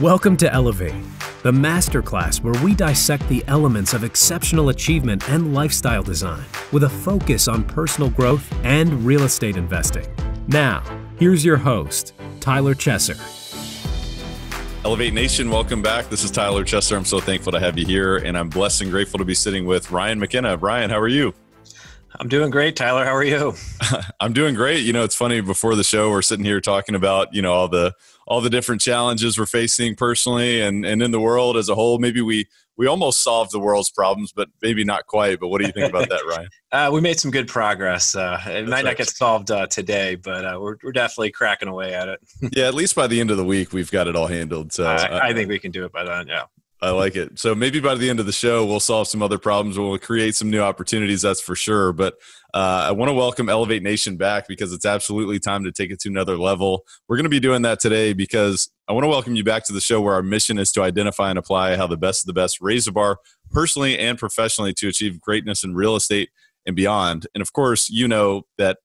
Welcome to Elevate, the masterclass where we dissect the elements of exceptional achievement and lifestyle design with a focus on personal growth and real estate investing. Now, here's your host, Tyler Chesser. Elevate Nation, welcome back. This is Tyler Chesser. I'm so thankful to have you here, and I'm blessed and grateful to be sitting with Ryan McKenna. Ryan, how are you? I'm doing great, Tyler. How are you? I'm doing great. You know, it's funny before the show we're sitting here talking about, you know, all the all the different challenges we're facing personally and and in the world as a whole. Maybe we we almost solved the world's problems, but maybe not quite. But what do you think about that, Ryan? uh, we made some good progress. Uh, it That's might right. not get solved uh, today, but uh, we're we're definitely cracking away at it. yeah, at least by the end of the week, we've got it all handled. So I, I think we can do it by then. Yeah. I like it. So maybe by the end of the show, we'll solve some other problems. We'll create some new opportunities. That's for sure. But uh, I want to welcome Elevate Nation back because it's absolutely time to take it to another level. We're going to be doing that today because I want to welcome you back to the show where our mission is to identify and apply how the best of the best raise the bar personally and professionally to achieve greatness in real estate and beyond. And of course, you know that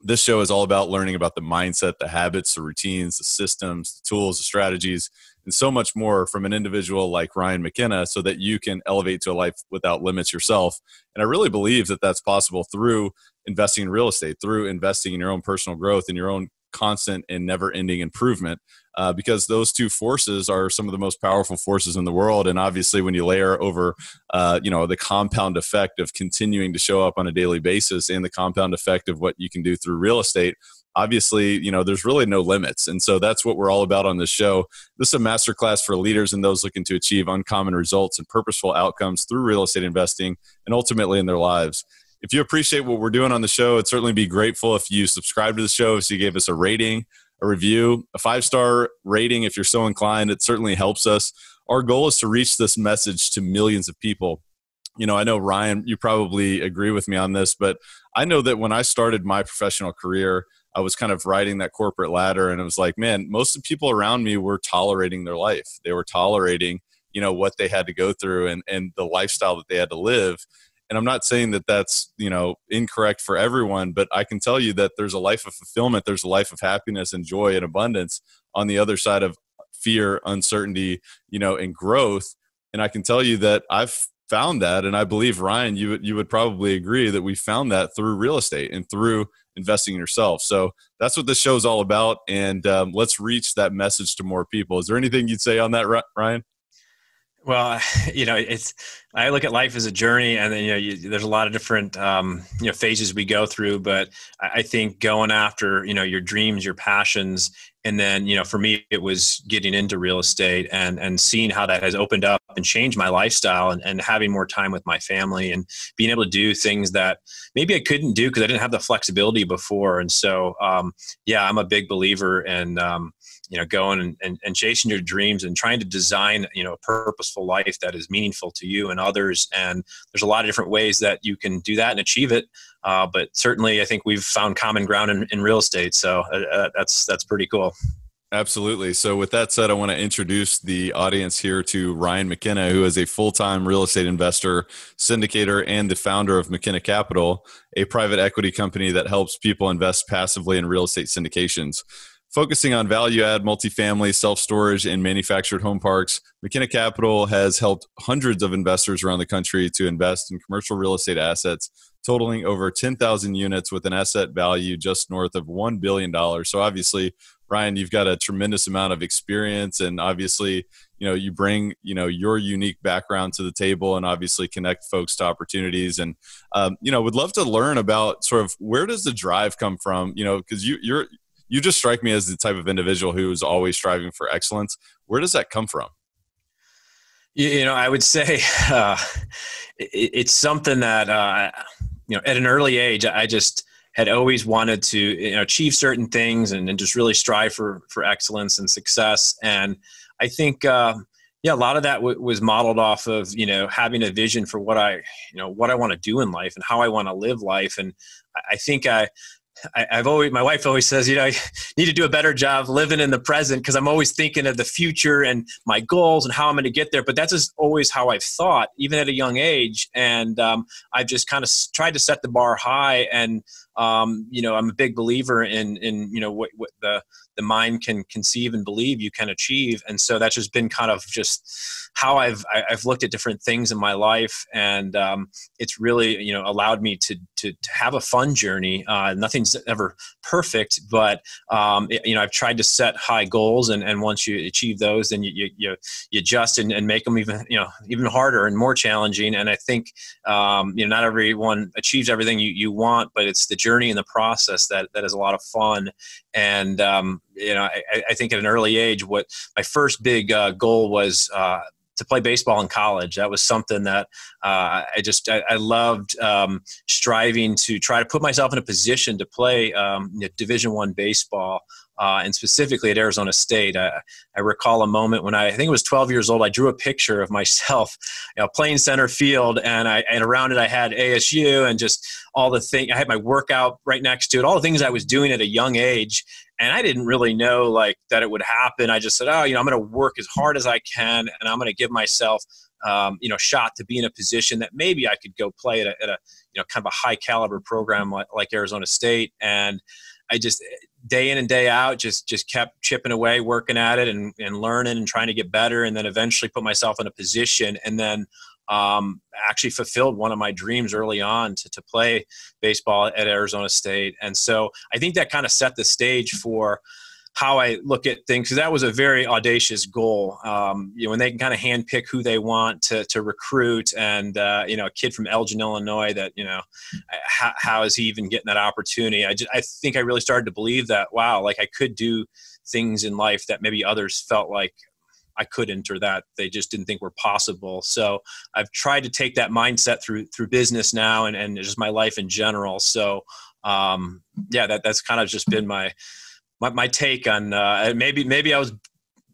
this show is all about learning about the mindset, the habits, the routines, the systems, the tools, the strategies and so much more from an individual like Ryan McKenna so that you can elevate to a life without limits yourself. And I really believe that that's possible through investing in real estate, through investing in your own personal growth and your own constant and never ending improvement. Uh, because those two forces are some of the most powerful forces in the world. And obviously, when you layer over, uh, you know, the compound effect of continuing to show up on a daily basis and the compound effect of what you can do through real estate, obviously, you know, there's really no limits. And so that's what we're all about on this show. This is a masterclass for leaders and those looking to achieve uncommon results and purposeful outcomes through real estate investing and ultimately in their lives. If you appreciate what we're doing on the show, it'd certainly be grateful if you subscribe to the show, if you gave us a rating, a review, a five star rating if you're so inclined. It certainly helps us. Our goal is to reach this message to millions of people. You know, I know Ryan, you probably agree with me on this, but I know that when I started my professional career, I was kind of riding that corporate ladder and it was like, man, most of the people around me were tolerating their life. They were tolerating, you know, what they had to go through and, and the lifestyle that they had to live. And I'm not saying that that's, you know, incorrect for everyone, but I can tell you that there's a life of fulfillment, there's a life of happiness and joy and abundance on the other side of fear, uncertainty, you know, and growth. And I can tell you that I've found that and i believe ryan you, you would probably agree that we found that through real estate and through investing in yourself so that's what this show is all about and um, let's reach that message to more people is there anything you'd say on that ryan well, you know, it's I look at life as a journey, and then you know, you, there's a lot of different um, you know phases we go through. But I think going after you know your dreams, your passions, and then you know, for me, it was getting into real estate and and seeing how that has opened up and changed my lifestyle, and, and having more time with my family, and being able to do things that maybe I couldn't do because I didn't have the flexibility before. And so, um, yeah, I'm a big believer and um, you know going and, and, and, chasing your dreams and trying to design you know a purposeful life that is meaningful to you and others and there's a lot of different ways that you can do that and achieve it uh, but certainly i think we've found common ground in, in real estate so uh, uh that's that's pretty cool Absolutely. So, with that said, I want to introduce the audience here to Ryan McKenna, who is a full time real estate investor, syndicator, and the founder of McKenna Capital, a private equity company that helps people invest passively in real estate syndications. Focusing on value add, multifamily, self storage, and manufactured home parks, McKenna Capital has helped hundreds of investors around the country to invest in commercial real estate assets totaling over 10,000 units with an asset value just north of $1 billion. So, obviously, Ryan, you've got a tremendous amount of experience, and obviously, you know, you bring you know your unique background to the table, and obviously connect folks to opportunities. And um, you know, would love to learn about sort of where does the drive come from? You know, because you you're you just strike me as the type of individual who is always striving for excellence. Where does that come from? You know, I would say uh, it, it's something that uh, you know at an early age I just had always wanted to you know, achieve certain things and, and, just really strive for for excellence and success. And I think uh, yeah, a lot of that w- was modeled off of you know having a vision for what I you know what I want to do in life and how I want to live life. And I think I I, have always my wife always says, you know, I need to do a better job living in the present because I'm always thinking of the future and my goals and how I'm going to get there. But that's just always how I've thought, even at a young age. And um, I've just kind of tried to set the bar high. And um, you know, I'm a big believer in in you know what, what the the mind can conceive and believe you can achieve and so that's just been kind of just how I've I've looked at different things in my life, and um, it's really you know allowed me to to, to have a fun journey. Uh, nothing's ever perfect, but um, it, you know I've tried to set high goals, and, and once you achieve those, then you you, you adjust and, and make them even you know even harder and more challenging. And I think um, you know not everyone achieves everything you, you want, but it's the journey and the process that that is a lot of fun. And um, you know I, I, think at an early age, what my first big uh, goal was. Uh, to play baseball in college. That was something that uh, I just I, I loved um, striving to try to put myself in a position to play um, you know, Division One baseball. Uh, and specifically at Arizona State, I, I, recall a moment when I, I think it was 12 years old. I drew a picture of myself, you know, playing center field, and I and around it I had ASU and just all the thing. I had my workout right next to it, all the things I was doing at a young age, and I didn't really know like that it would happen. I just said, oh, you know, I'm going to work as hard as I can, and I'm going to give myself, um, you know, shot to be in a position that maybe I could go play at a, at a you know, kind of a high caliber program like, like Arizona State, and I just day in and day out just just kept chipping away working at it and, and learning and trying to get better and then eventually put myself in a position and then um, actually fulfilled one of my dreams early on to, to play baseball at Arizona State. And so I think that kind of set the stage for how I look at things because that was a very audacious goal. Um, you know, when they can kind of handpick who they want to, to recruit, and uh, you know, a kid from Elgin, Illinois, that you know, how, how is he even getting that opportunity? I just, I think I really started to believe that wow, like I could do things in life that maybe others felt like I couldn't or that they just didn't think were possible. So I've tried to take that mindset through through business now and, and just my life in general. So um, yeah, that that's kind of just been my my, my take on uh, maybe maybe I was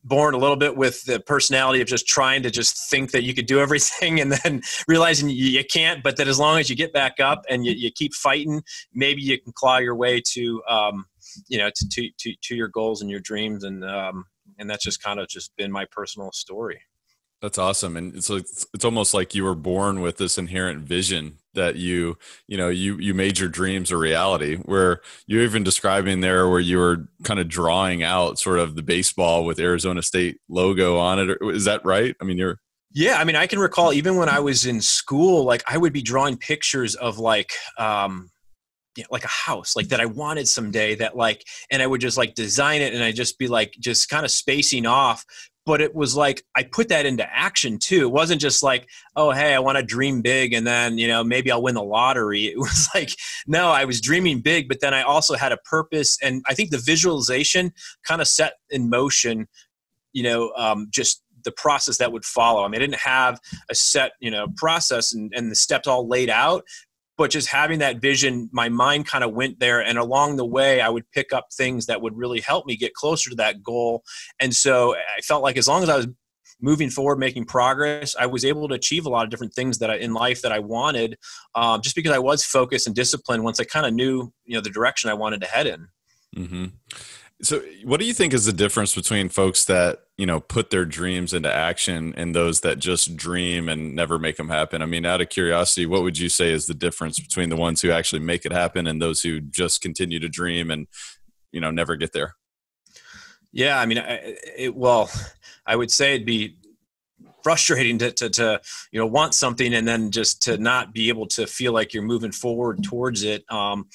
born a little bit with the personality of just trying to just think that you could do everything and then realizing you, you can't but that as long as you get back up and you, you keep fighting maybe you can claw your way to um, you know to, to, to, to your goals and your dreams and um, and that's just kind of just been my personal story. That's awesome and it's it's, it's almost like you were born with this inherent vision that you you know you you made your dreams a reality where you're even describing there where you were kind of drawing out sort of the baseball with arizona state logo on it is that right? I mean you're yeah i mean i can recall even when i was in school like i would be drawing pictures of like um you know, like a house like that i wanted someday that like and i would just like design it and i just be like just kind of spacing off but it was like i put that into action too it wasn't just like oh hey i want to dream big and then you know maybe i'll win the lottery it was like no i was dreaming big but then i also had a purpose and i think the visualization kind of set in motion you know um, just the process that would follow. I mean, I didn't have a set, you know, process and, and the steps all laid out, but just having that vision my mind kind of went there and along the way i would pick up things that would really help me get closer to that goal and so i felt like as long as i was moving forward making progress i was able to achieve a lot of different things that I, in life that i wanted um, just because i was focused and disciplined once i kind of knew you know the direction i wanted to head in mm-hmm. So, what do you think is the difference between folks that you know put their dreams into action and those that just dream and never make them happen? I mean, out of curiosity, what would you say is the difference between the ones who actually make it happen and those who just continue to dream and you know never get there? Yeah, I mean, it, well, I would say it'd be frustrating to, to, to, you know want something and then just to not be able to feel like you're moving forward towards it um,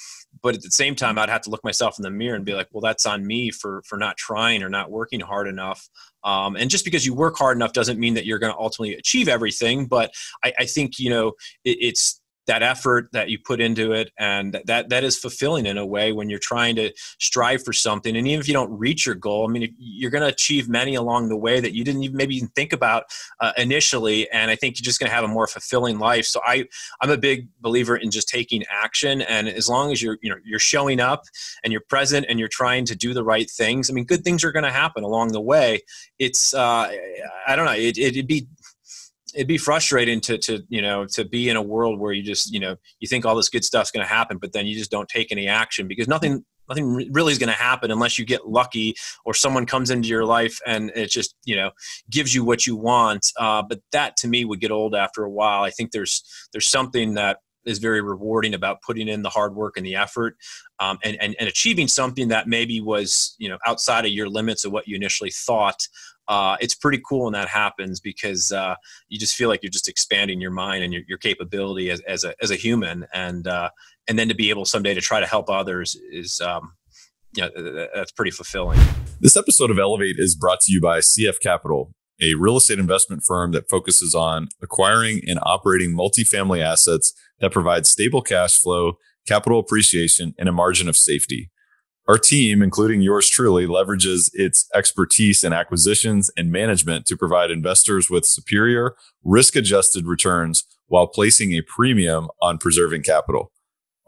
but at the same time i'd have to look myself in the mirror and be like well that's on me for for not trying or not working hard enough. Um, and just because you work hard enough doesn't mean that you're going to ultimately achieve everything but I, I think you know it, it's that effort that you put into it and that that is fulfilling in a way when you're trying to strive for something. And even if you don't reach your goal i mean you're going to achieve many along the way that you didn't even maybe even think about uh, initially. And i think you're just going to have a more fulfilling life. So i i'm a big believer in just taking action. And as long as you're you know you're showing up and you're present and you're trying to do the right things i mean good things are going to happen along the way. It's uh i don't know it, it'd be it'd be frustrating to to you know to be in a world where you just you know you think all this good stuff's going to happen but then you just don't take any action because nothing nothing really is going to happen unless you get lucky or someone comes into your life and it just you know gives you what you want. Uh, but that to me would get old after a while. I think there's there's something that is very rewarding about putting in the hard work and the effort um, and, and, and achieving something that maybe was you know outside of your limits of what you initially thought uh, it's pretty cool when that happens because uh, you just feel like you're just expanding your mind and your, your capability as, as, a, as a human and uh, and then to be able someday to try to help others is um, you know, that's pretty fulfilling. This episode of Elevate is brought to you by CF Capital, a real estate investment firm that focuses on acquiring and operating multifamily assets that provide stable cash flow, capital appreciation, and a margin of safety. Our team, including yours truly, leverages its expertise in acquisitions and management to provide investors with superior risk adjusted returns while placing a premium on preserving capital.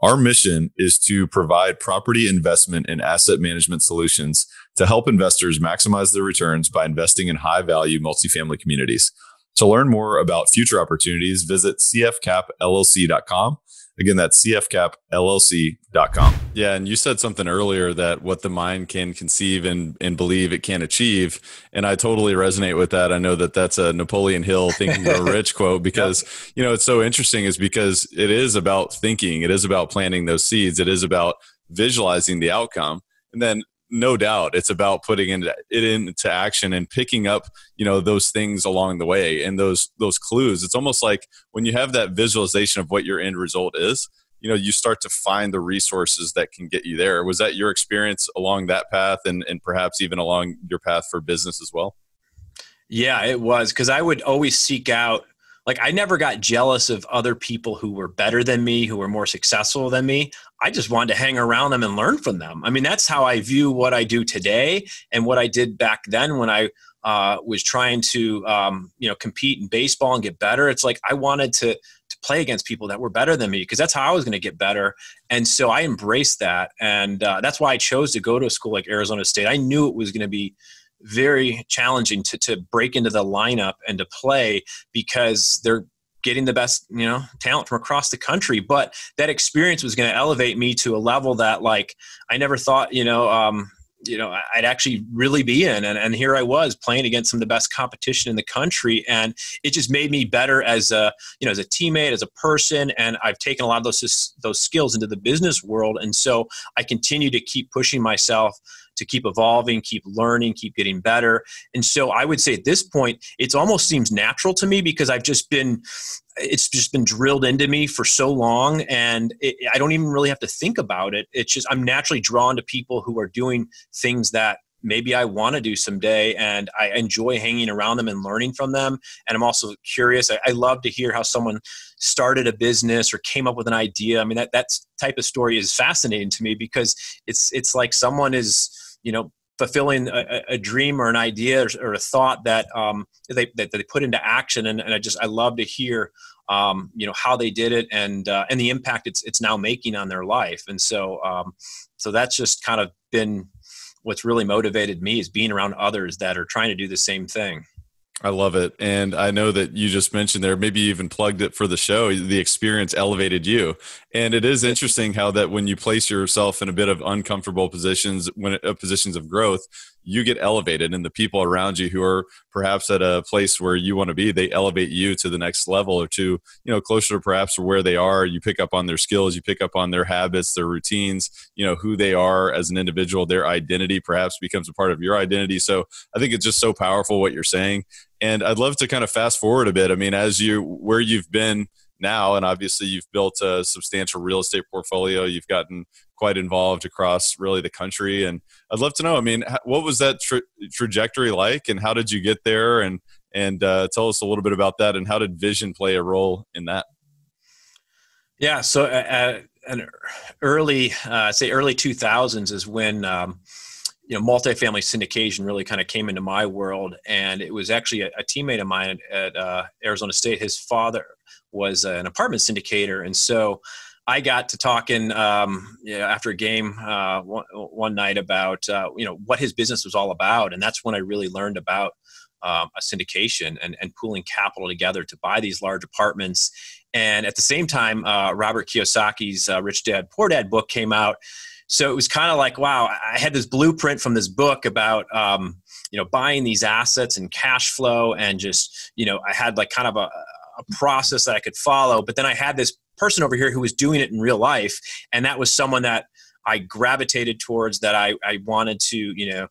Our mission is to provide property investment and asset management solutions to help investors maximize their returns by investing in high value multifamily communities. To learn more about future opportunities, visit cfcapllc.com Again, that's cfcapllc.com. Yeah, and you said something earlier that what the mind can conceive and, and believe it can achieve. And I totally resonate with that. I know that that's a Napoleon Hill Think and Grow rich quote because, yep. you know, it's so interesting is because it is about thinking, it is about planting those seeds, it is about visualizing the outcome. And then no doubt it's about putting it into action and picking up you know those things along the way and those those clues. It's almost like when you have that visualization of what your end result is you know you start to find the resources that can get you there. Was that your experience along that path and and perhaps even along your path for business as well? Yeah it was because i would always seek out like I never got jealous of other people who were better than me, who were more successful than me. I just wanted to hang around them and learn from them. I mean, that's how I view what I do today and what I did back then when I uh, was trying to, um, you know, compete in baseball and get better. It's like I wanted to to play against people that were better than me because that's how I was going to get better. And so I embraced that, and uh, that's why I chose to go to a school like Arizona State. I knew it was going to be very challenging to, to break into the lineup and to play because they're getting the best you know talent from across the country. But that experience was going to elevate me to a level that like i never thought you know um, you know i'd actually really be in. And, and here i was playing against some of the best competition in the country. And it just made me better as a you know as a teammate as a person. And i've taken a lot of those those skills into the business world. And so i continue to keep pushing myself to keep evolving, keep learning, keep getting better. And so I would say at this point, it almost seems natural to me because I've just been it's just been drilled into me for so long and it, i don't even really have to think about it. It's just i'm naturally drawn to people who are doing things that maybe i want to do someday and i enjoy hanging around them and learning from them. And i'm also curious I, I, love to hear how someone started a business or came up with an idea. I mean that that type of story is fascinating to me because it's it's like someone is you know fulfilling a, a, dream or an idea or, or a thought that um, they that they put into action and, and I just I love to hear um, you know how they did it and uh, and the impact it's it's now making on their life and so um, so that's just kind of been what's really motivated me is being around others that are trying to do the same thing. I love it. And I know that you just mentioned there, maybe you even plugged it for the show. The experience elevated you. And it is interesting how that when you place yourself in a bit of uncomfortable positions, when it, uh, positions of growth, you get elevated and the people around you who are perhaps at a place where you want to be they elevate you to the next level or to you know closer to perhaps where they are. You pick up on their skills you pick up on their habits their routines you know who they are as an individual their identity perhaps becomes a part of your identity. So i think it's just so powerful what you're saying. And i'd love to kind of fast forward a bit. I mean as you where you've been now and obviously you've built a substantial real estate portfolio you've gotten quite involved across really the country and i'd love to know i mean what was that tra- trajectory like and how did you get there and and uh, tell us a little bit about that and how did vision play a role in that? Yeah so an early uh, say early 2000s is when um, you know multifamily syndication really kind of came into my world and it was actually a, a teammate of mine at uh, arizona state. His father was an apartment syndicator, and so I got to talking um, you know, after a game uh, one, one, night about uh, you know what his business was all about, and that's when I really learned about um, a syndication and, and pooling capital together to buy these large apartments. And at the same time, uh, Robert Kiyosaki's uh, Rich Dad Poor Dad book came out. So it was kind of like, wow, I had this blueprint from this book about, um, you know, buying these assets and cash flow, and just, you know, I had like kind of a, a process that I could follow. But then I had this person over here who was doing it in real life, and that was someone that I gravitated towards that I, I wanted to, you know,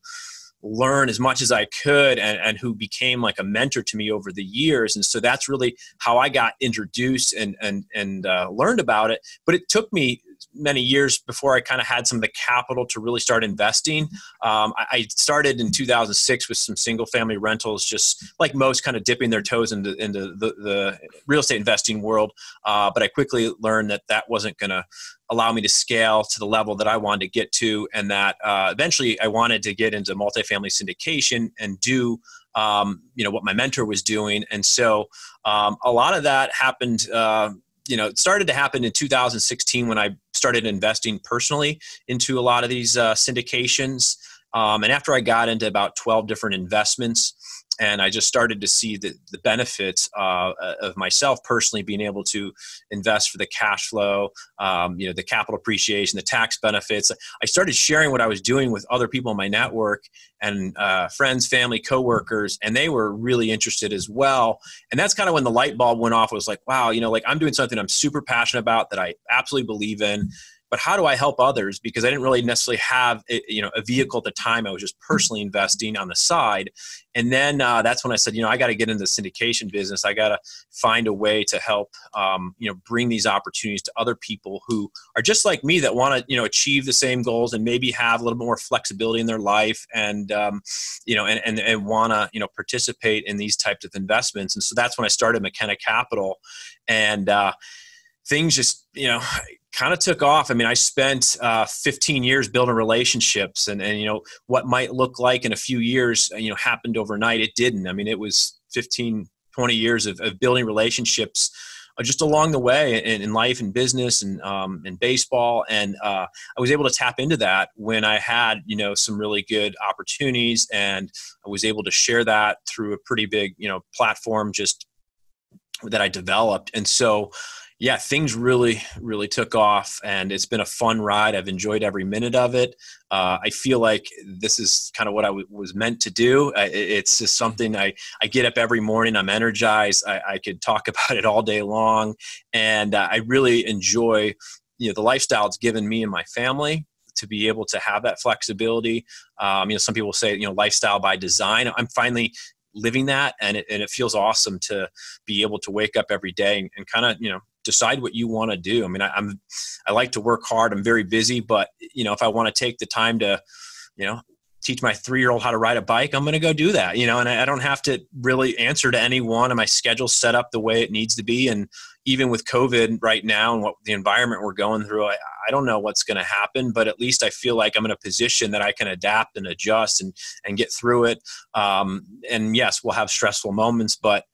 learn as much as I could and, and who became like a mentor to me over the years. And so that's really how I got introduced and, and, and uh, learned about it. But it took me many years before I kind of had some of the capital to really start investing. Um, I, I, started in 2006 with some single family rentals, just like most, kind of dipping their toes into, into the, the real estate investing world. Uh, but I quickly learned that that wasn't going to allow me to scale to the level that I wanted to get to, and that uh, eventually I wanted to get into multifamily syndication and do um, you know what my mentor was doing, and so um, a lot of that happened. Uh, you know, it started to happen in 2016 when I started investing personally into a lot of these uh, syndications. Um, and after I got into about 12 different investments, and I just started to see the, the benefits uh, of myself personally being able to invest for the cash flow, um, you know, the capital appreciation, the tax benefits. I started sharing what I was doing with other people in my network and uh, friends, family, coworkers, and they were really interested as well. And that's kind of when the light bulb went off. It was like, wow, you know, like I'm doing something I'm super passionate about that I absolutely believe in but how do I help others? Because I didn't really necessarily have eh, you know a vehicle at the time. I was just personally investing on the side, and then uh, that's when I said, you know, I got to get into the syndication business. I got to find a way to help um, you know bring these opportunities to other people who are just like me that want to you know achieve the same goals and maybe have a little more flexibility in their life and um, you know and and, and want to you know participate in these types of investments. And so that's when I started McKenna Capital, and uh, things just you know kind of took off. I mean, I spent uh, 15 years building relationships, and and you know what might look like in a few years, uh, you know, happened overnight. It didn't. I mean, it was 15, 20 years of, of building relationships. Uh, just along the way in, in life and business and um, in baseball, and uh, I was able to tap into that when I had you know some really good opportunities, and I was able to share that through a pretty big you know platform just that I developed, and so yeah, things really, really took off, and it's been a fun ride. I've enjoyed every minute of it. Uh, I feel like this is kind of what I w- was meant to do. I, it's just something I, I get up every morning. I'm energized. I, I could talk about it all day long, and uh, I really enjoy you know the lifestyle it's given me and my family to be able to have that flexibility. Um, you know, some people say you know lifestyle by design. I'm finally living that and it, and it feels awesome to be able to wake up every day and, and kind of you know decide what you want to do. I mean, I, I'm I like to work hard. I'm very busy, but you know, if I want to take the time to, you know, teach my three year old how to ride a bike, I'm going to go do that. You know, and I, I don't have to really answer to anyone, and my schedule's set up the way it needs to be. And even with COVID right now and what the environment we're going through, I, I don't know what's going to happen, but at least I feel like I'm in a position that I can adapt and adjust and and get through it. Um, and yes, we'll have stressful moments, but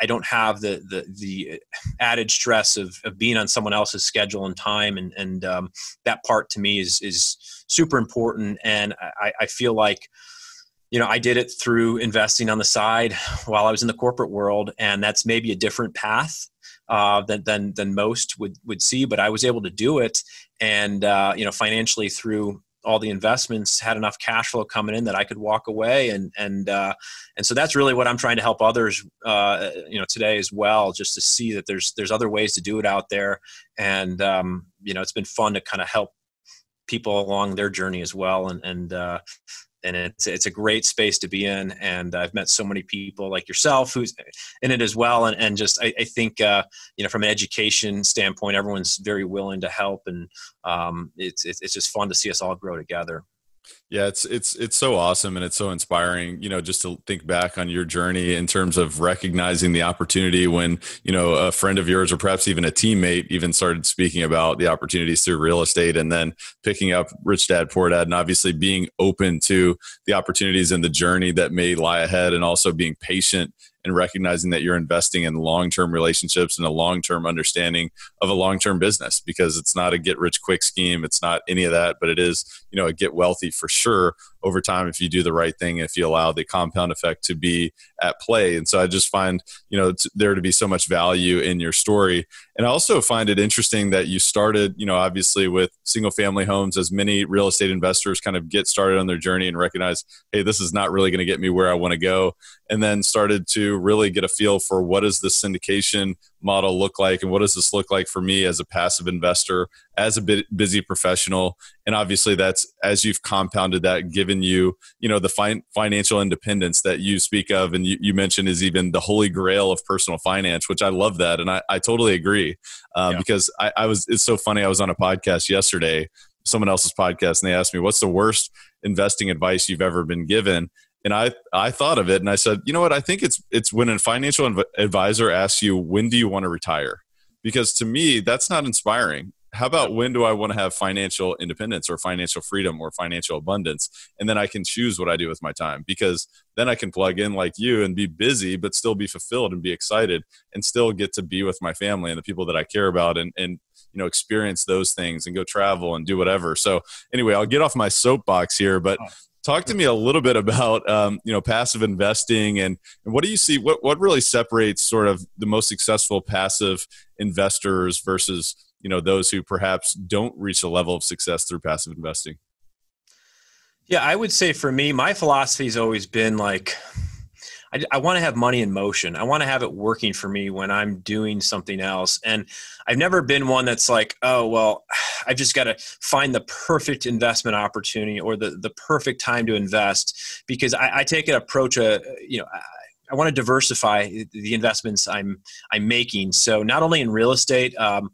I don't have the the, the added stress of, of being on someone else's schedule and time, and and um, that part to me is is super important. And I, I feel like you know I did it through investing on the side while I was in the corporate world, and that's maybe a different path uh, than, than than most would would see. But I was able to do it, and uh, you know financially through all the investments had enough cash flow coming in that I could walk away. And and uh, and so that's really what I'm trying to help others uh, you know today as well just to see that there's there's other ways to do it out there. And um, you know it's been fun to kind of help people along their journey as well. And and uh, and it's it's a great space to be in and i've met so many people like yourself who's in it as well and, and just i, I think uh, you know from an education standpoint everyone's very willing to help and um, it's, it's it's just fun to see us all grow together yeah, it's it's it's so awesome and it's so inspiring, you know, just to think back on your journey in terms of recognizing the opportunity when, you know, a friend of yours or perhaps even a teammate even started speaking about the opportunities through real estate and then picking up Rich Dad Poor Dad and obviously being open to the opportunities and the journey that may lie ahead and also being patient and recognizing that you're investing in long-term relationships and a long-term understanding of a long-term business because it's not a get rich quick scheme it's not any of that but it is you know a get wealthy for sure over time if you do the right thing, if you allow the compound effect to be at play. And so I just find, you know, there to be so much value in your story. And I also find it interesting that you started, you know, obviously with single family homes, as many real estate investors kind of get started on their journey and recognize, hey, this is not really going to get me where I want to go. And then started to really get a feel for what does the syndication model look like and what does this look like for me as a passive investor as a busy professional and obviously that's as you've compounded that given you you know the fin- financial independence that you speak of and you, you, mentioned is even the holy grail of personal finance which i love that and i, I totally agree um, yeah. because I, I was it's so funny i was on a podcast yesterday someone else's podcast and they asked me what's the worst investing advice you've ever been given and I I thought of it and I said, you know what? I think it's it's when a financial advisor asks you when do you want to retire, because to me that's not inspiring. How about when do I want to have financial independence or financial freedom or financial abundance, and then I can choose what I do with my time because then I can plug in like you and be busy but still be fulfilled and be excited and still get to be with my family and the people that I care about and and you know experience those things and go travel and do whatever. So anyway, I'll get off my soapbox here, but talk to me a little bit about um, you know passive investing and, and what do you see what what really separates sort of the most successful passive investors versus you know those who perhaps don't reach a level of success through passive investing yeah i would say for me my philosophy has always been like I, I want to have money in motion. I want to have it working for me when I'm doing something else. And I've never been one that's like, oh, well, I've just got to find the perfect investment opportunity or the, the perfect time to invest because I, I take an approach, uh, you know, I, I want to diversify the investments I'm I'm making. So not only in real estate, um,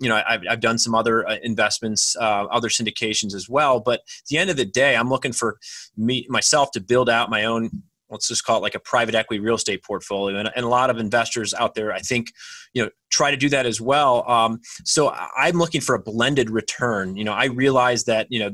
you know, I've, I've done some other uh, investments, uh, other syndications as well. But at the end of the day, I'm looking for me myself to build out my own let's just call it like a private equity real estate portfolio and, and a lot of investors out there i think you know try to do that as well um, so i'm looking for a blended return you know i realize that you know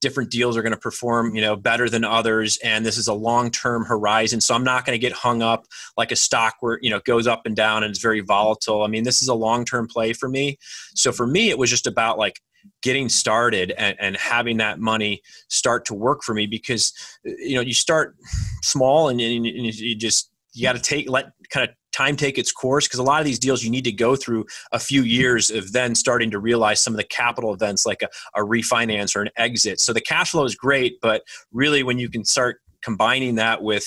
different deals are going to perform you know better than others and this is a long term horizon so i'm not going to get hung up like a stock where you know goes up and down and it's very volatile. I mean this is a long term play for me. So for me it was just about like getting started and, and having that money start to work for me because you know you start small and, and you just you got to take let kind of time take its course because a lot of these deals you need to go through a few years of then starting to realize some of the capital events like a, a refinance or an exit. So the cash flow is great but really when you can start combining that with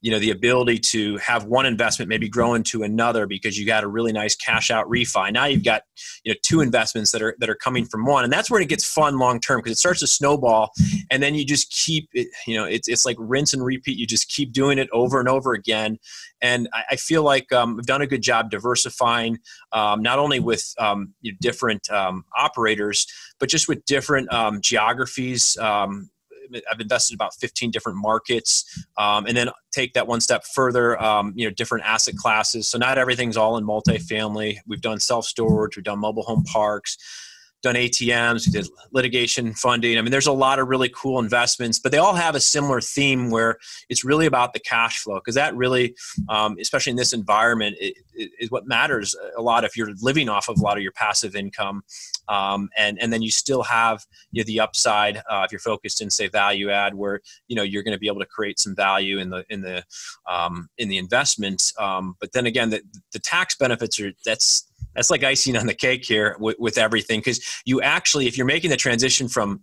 you know the ability to have one investment maybe grow into another because you got a really nice cash out refi. Now you've got you know two investments that are that are coming from one and that's where it gets fun long term because it starts to snowball and then you just keep it you know it's, it's like rinse and repeat. You just keep doing it over and over again and I, I feel like um, we've done a good job diversifying um, not only with um, you know, different um, operators but just with different um, geographies um, I've invested about 15 different markets, um, and then take that one step further. Um, you know, different asset classes. So not everything's all in multifamily. We've done self storage. We've done mobile home parks done ATMs, we did litigation funding. I mean, there's a lot of really cool investments, but they all have a similar theme where it's really about the cash flow because that really, um, especially in this environment, is what matters a lot if you're living off of a lot of your passive income. Um, and and then you still have you know, the upside uh, if you're focused in say value add, where you know you're going to be able to create some value in the in the um, in the investment. Um, but then again, the, the tax benefits are that's that's like icing on the cake here with, with everything because you actually if you're making the transition from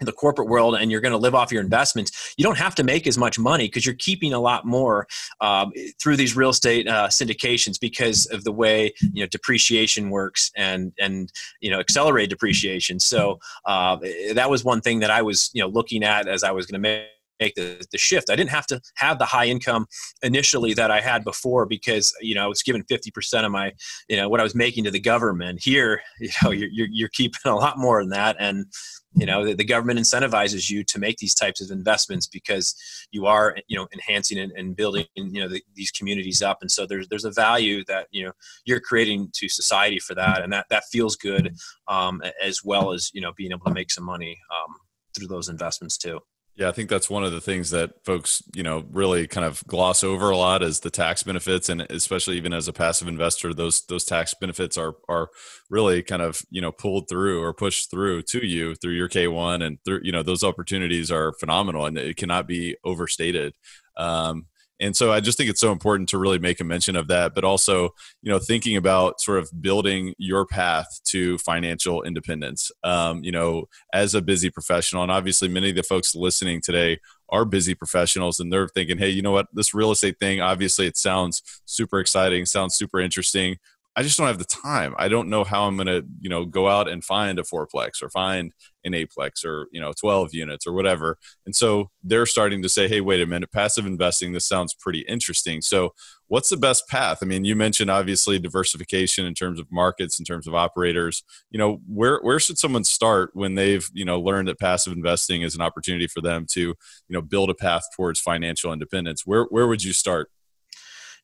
the corporate world and you're going to live off your investments you don't have to make as much money because you're keeping a lot more um, through these real estate uh, syndications because of the way you know depreciation works and and you know accelerated depreciation. So uh, that was one thing that i was you know looking at as i was going to make make the, the shift. I didn't have to have the high income initially that I had before because, you know, I was given 50% of my, you know, what I was making to the government. Here, you know, you're, you're, you're keeping a lot more than that. And, you know, the, the, government incentivizes you to make these types of investments because you are, you know, enhancing and, and building, you know, the, these communities up. And so there's, there's a value that, you know, you're creating to society for that. And that, that feels good um, as well as, you know, being able to make some money um, through those investments too. Yeah, I think that's one of the things that folks, you know, really kind of gloss over a lot is the tax benefits, and especially even as a passive investor, those those tax benefits are are really kind of you know pulled through or pushed through to you through your K one, and through you know those opportunities are phenomenal, and it cannot be overstated. Um, and so I just think it's so important to really make a mention of that, but also, you know, thinking about sort of building your path to financial independence. Um, you know, as a busy professional, and obviously many of the folks listening today are busy professionals and they're thinking, hey, you know what, this real estate thing, obviously it sounds super exciting, sounds super interesting. I just don't have the time. I don't know how I'm going to, you know, go out and find a fourplex or find an eightplex or, you know, 12 units or whatever. And so they're starting to say, hey, wait a minute, passive investing, this sounds pretty interesting. So what's the best path? I mean, you mentioned obviously diversification in terms of markets, in terms of operators. You know, where where should someone start when they've, you know, learned that passive investing is an opportunity for them to, you know, build a path towards financial independence? Where where would you start?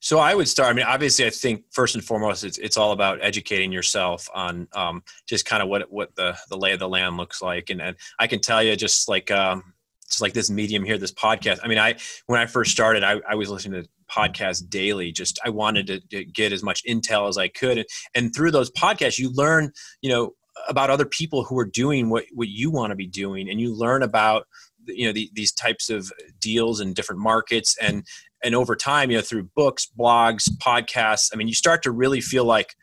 So I would start. I mean, obviously, I think first and foremost, it's it's all about educating yourself on um, just kind of what what the the lay of the land looks like, and and I can tell you just like um, just like this medium here, this podcast. I mean, I when I first started, I, I was listening to podcasts daily. Just I wanted to, to get as much intel as I could, and, and through those podcasts, you learn, you know, about other people who are doing what what you want to be doing, and you learn about you know the, these types of deals in different markets and and over time, you know, through books, blogs, podcasts, I mean, you start to really feel like,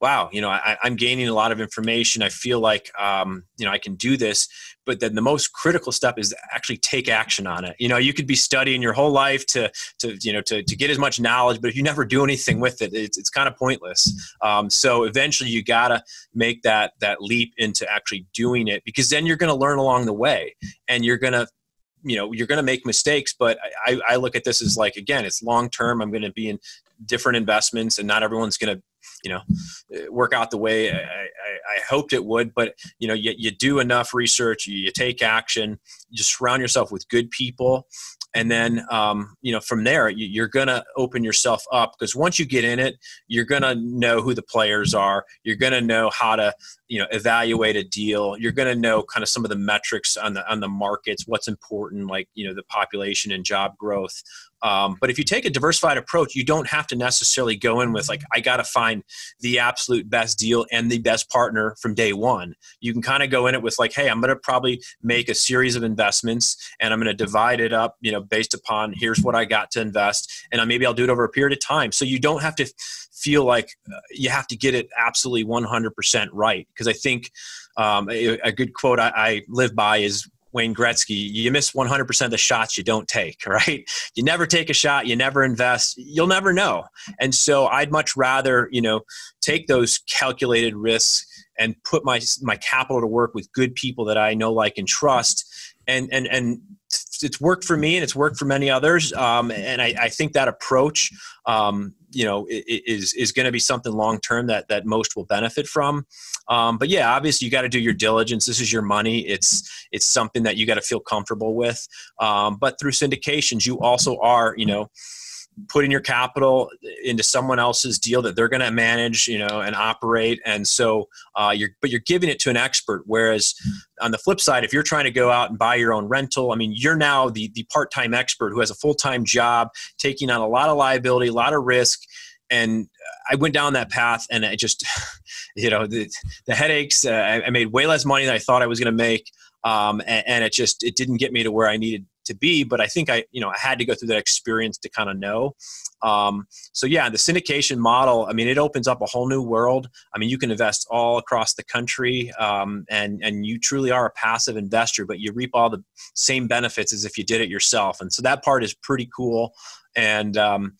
wow, you know, I, am gaining a lot of information. I feel like, um, you know, I can do this. But then the most critical step is to actually take action on it. You know, you could be studying your whole life to, to you know, to, to get as much knowledge, but if you never do anything with it, it's, it's kind of pointless. Um, so eventually, you gotta make that that leap into actually doing it because then you're going to learn along the way, and you're going to you know you're going to make mistakes but I, I look at this as like again it's long term i'm going to be in different investments and not everyone's going to you know work out the way I, I, I, hoped it would but you know you, you do enough research you, you take action you just surround yourself with good people and then um, you know from there you, are going to open yourself up because once you get in it you're going to know who the players are. You're going to know how to you know evaluate a deal. You're going to know kind of some of the metrics on the on the markets what's important like you know the population and job growth um, but if you take a diversified approach, you don't have to necessarily go in with like, I got to find the absolute best deal and the best partner from day one. You can kind of go in it with like, hey, I'm going to probably make a series of investments and I'm going to divide it up, you know, based upon here's what I got to invest, and maybe I'll do it over a period of time. So you don't have to feel like uh, you have to get it absolutely 100% right. Because I think um, a, a, good quote I, I live by is Wayne Gretzky, you miss 100% of the shots you don't take, right? You never take a shot, you never invest, you'll never know. And so I'd much rather, you know, take those calculated risks and put my my capital to work with good people that I know, like, and trust. And and and it's worked for me and it's worked for many others. Um, and I, I, think that approach, um, you know, is is going to be something long term that that most will benefit from. Um, but yeah, obviously you got to do your diligence. This is your money. It's it's something that you got to feel comfortable with. Um, but through syndications, you also are, you know putting your capital into someone else's deal that they're going to manage, you know, and operate. And so uh, you're, but you're giving it to an expert. Whereas on the flip side, if you're trying to go out and buy your own rental, I mean, you're now the the part-time expert who has a full-time job, taking on a lot of liability, a lot of risk. And I went down that path, and I just, you know, the, the headaches. Uh, I made way less money than I thought I was going to make. Um, and, and, it just it didn't get me to where I needed to be but i think i you know i had to go through that experience to kind of know. Um, so yeah the syndication model i mean it opens up a whole new world. I mean you can invest all across the country um, and and you truly are a passive investor but you reap all the same benefits as if you did it yourself. And so that part is pretty cool. And um,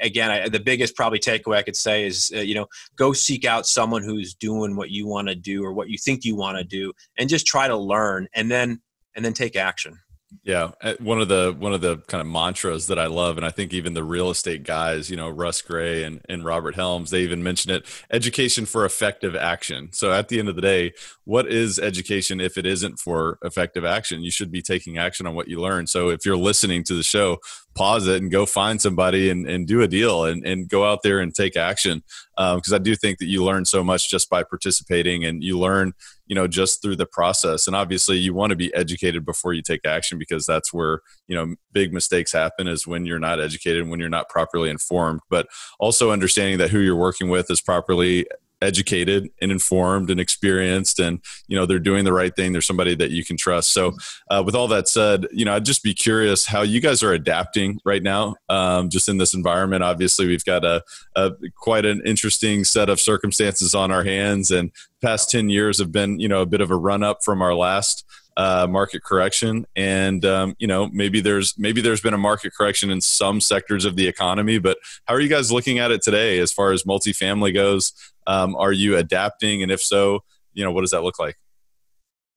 again I, the biggest probably takeaway i could say is uh, you know go seek out someone who's doing what you want to do or what you think you want to do and just try to learn and then and then take action yeah, uh, one of the one of the kind of mantras that I love, and I think even the real estate guys, you know, Russ Gray and, and Robert Helms, they even mention it: education for effective action. So at the end of the day, what is education if it isn't for effective action? You should be taking action on what you learn. So if you're listening to the show, pause it and go find somebody and, and do a deal and, and go out there and take action because um, I do think that you learn so much just by participating and you learn you know just through the process. And obviously you want to be educated before you take action because that's where you know big mistakes happen is when you're not educated when you're not properly informed. But also understanding that who you're working with is properly educated and informed and experienced and you know they're doing the right thing. There's somebody that you can trust. So uh, with all that said you know i'd just be curious how you guys are adapting right now um, just in this environment. Obviously we've got a, a, quite an interesting set of circumstances on our hands and past 10 years have been you know a bit of a run up from our last uh, market correction. And um, you know maybe there's maybe there's been a market correction in some sectors of the economy but how are you guys looking at it today as far as multifamily goes? Um, are you adapting? And if so you know what does that look like?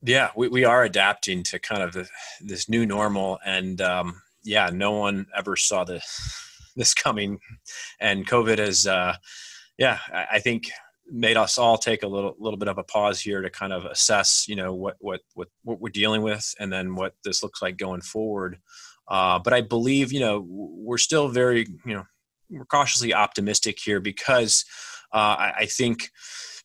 Yeah we, we are adapting to kind of the, this new normal. And um, yeah no one ever saw this this coming. And covid has uh, yeah I, I think made us all take a little little bit of a pause here to kind of assess, you know, what what what what we're dealing with, and then what this looks like going forward. Uh, but I believe, you know, we're still very, you know, we're cautiously optimistic here because uh, I, I, think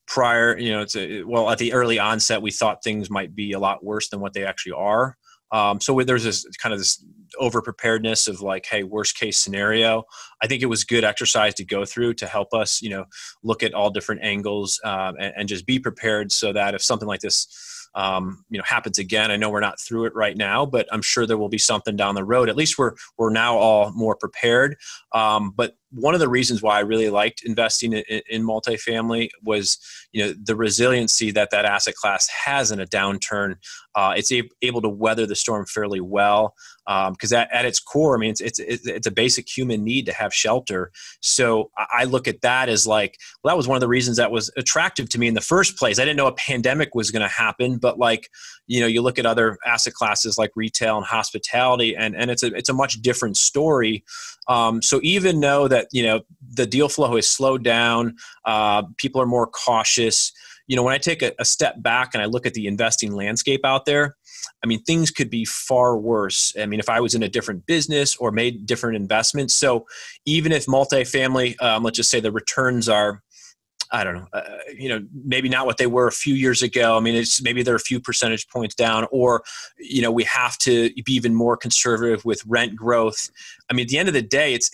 prior, you know, a, well at the early onset we thought things might be a lot worse than what they actually are. Um, so there's this kind of this over preparedness of like, hey, worst case scenario. I think it was good exercise to go through to help us, you know, look at all different angles um, and, and, just be prepared so that if something like this um, you know happens again. I know we're not through it right now, but I'm sure there will be something down the road. At least we're we're now all more prepared. Um, but one of the reasons why I really liked investing in, in, multifamily was, you know, the resiliency that that asset class has in a downturn. Uh, it's a, able to weather the storm fairly well because um, at, at, its core, I mean, it's, it's, it's a basic human need to have shelter. So I look at that as like, well, that was one of the reasons that was attractive to me in the first place. I didn't know a pandemic was going to happen, but like, you know, you look at other asset classes like retail and hospitality, and and it's a it's a much different story. Um, so even though that you know the deal flow has slowed down, uh, people are more cautious. You know, when I take a, a step back and I look at the investing landscape out there, I mean, things could be far worse. I mean, if I was in a different business or made different investments. So even if multifamily, um, let's just say the returns are I don't know, uh, you know, maybe not what they were a few years ago. I mean, it's maybe they're a few percentage points down, or you know, we have to be even more conservative with rent growth. I mean, at the end of the day, it's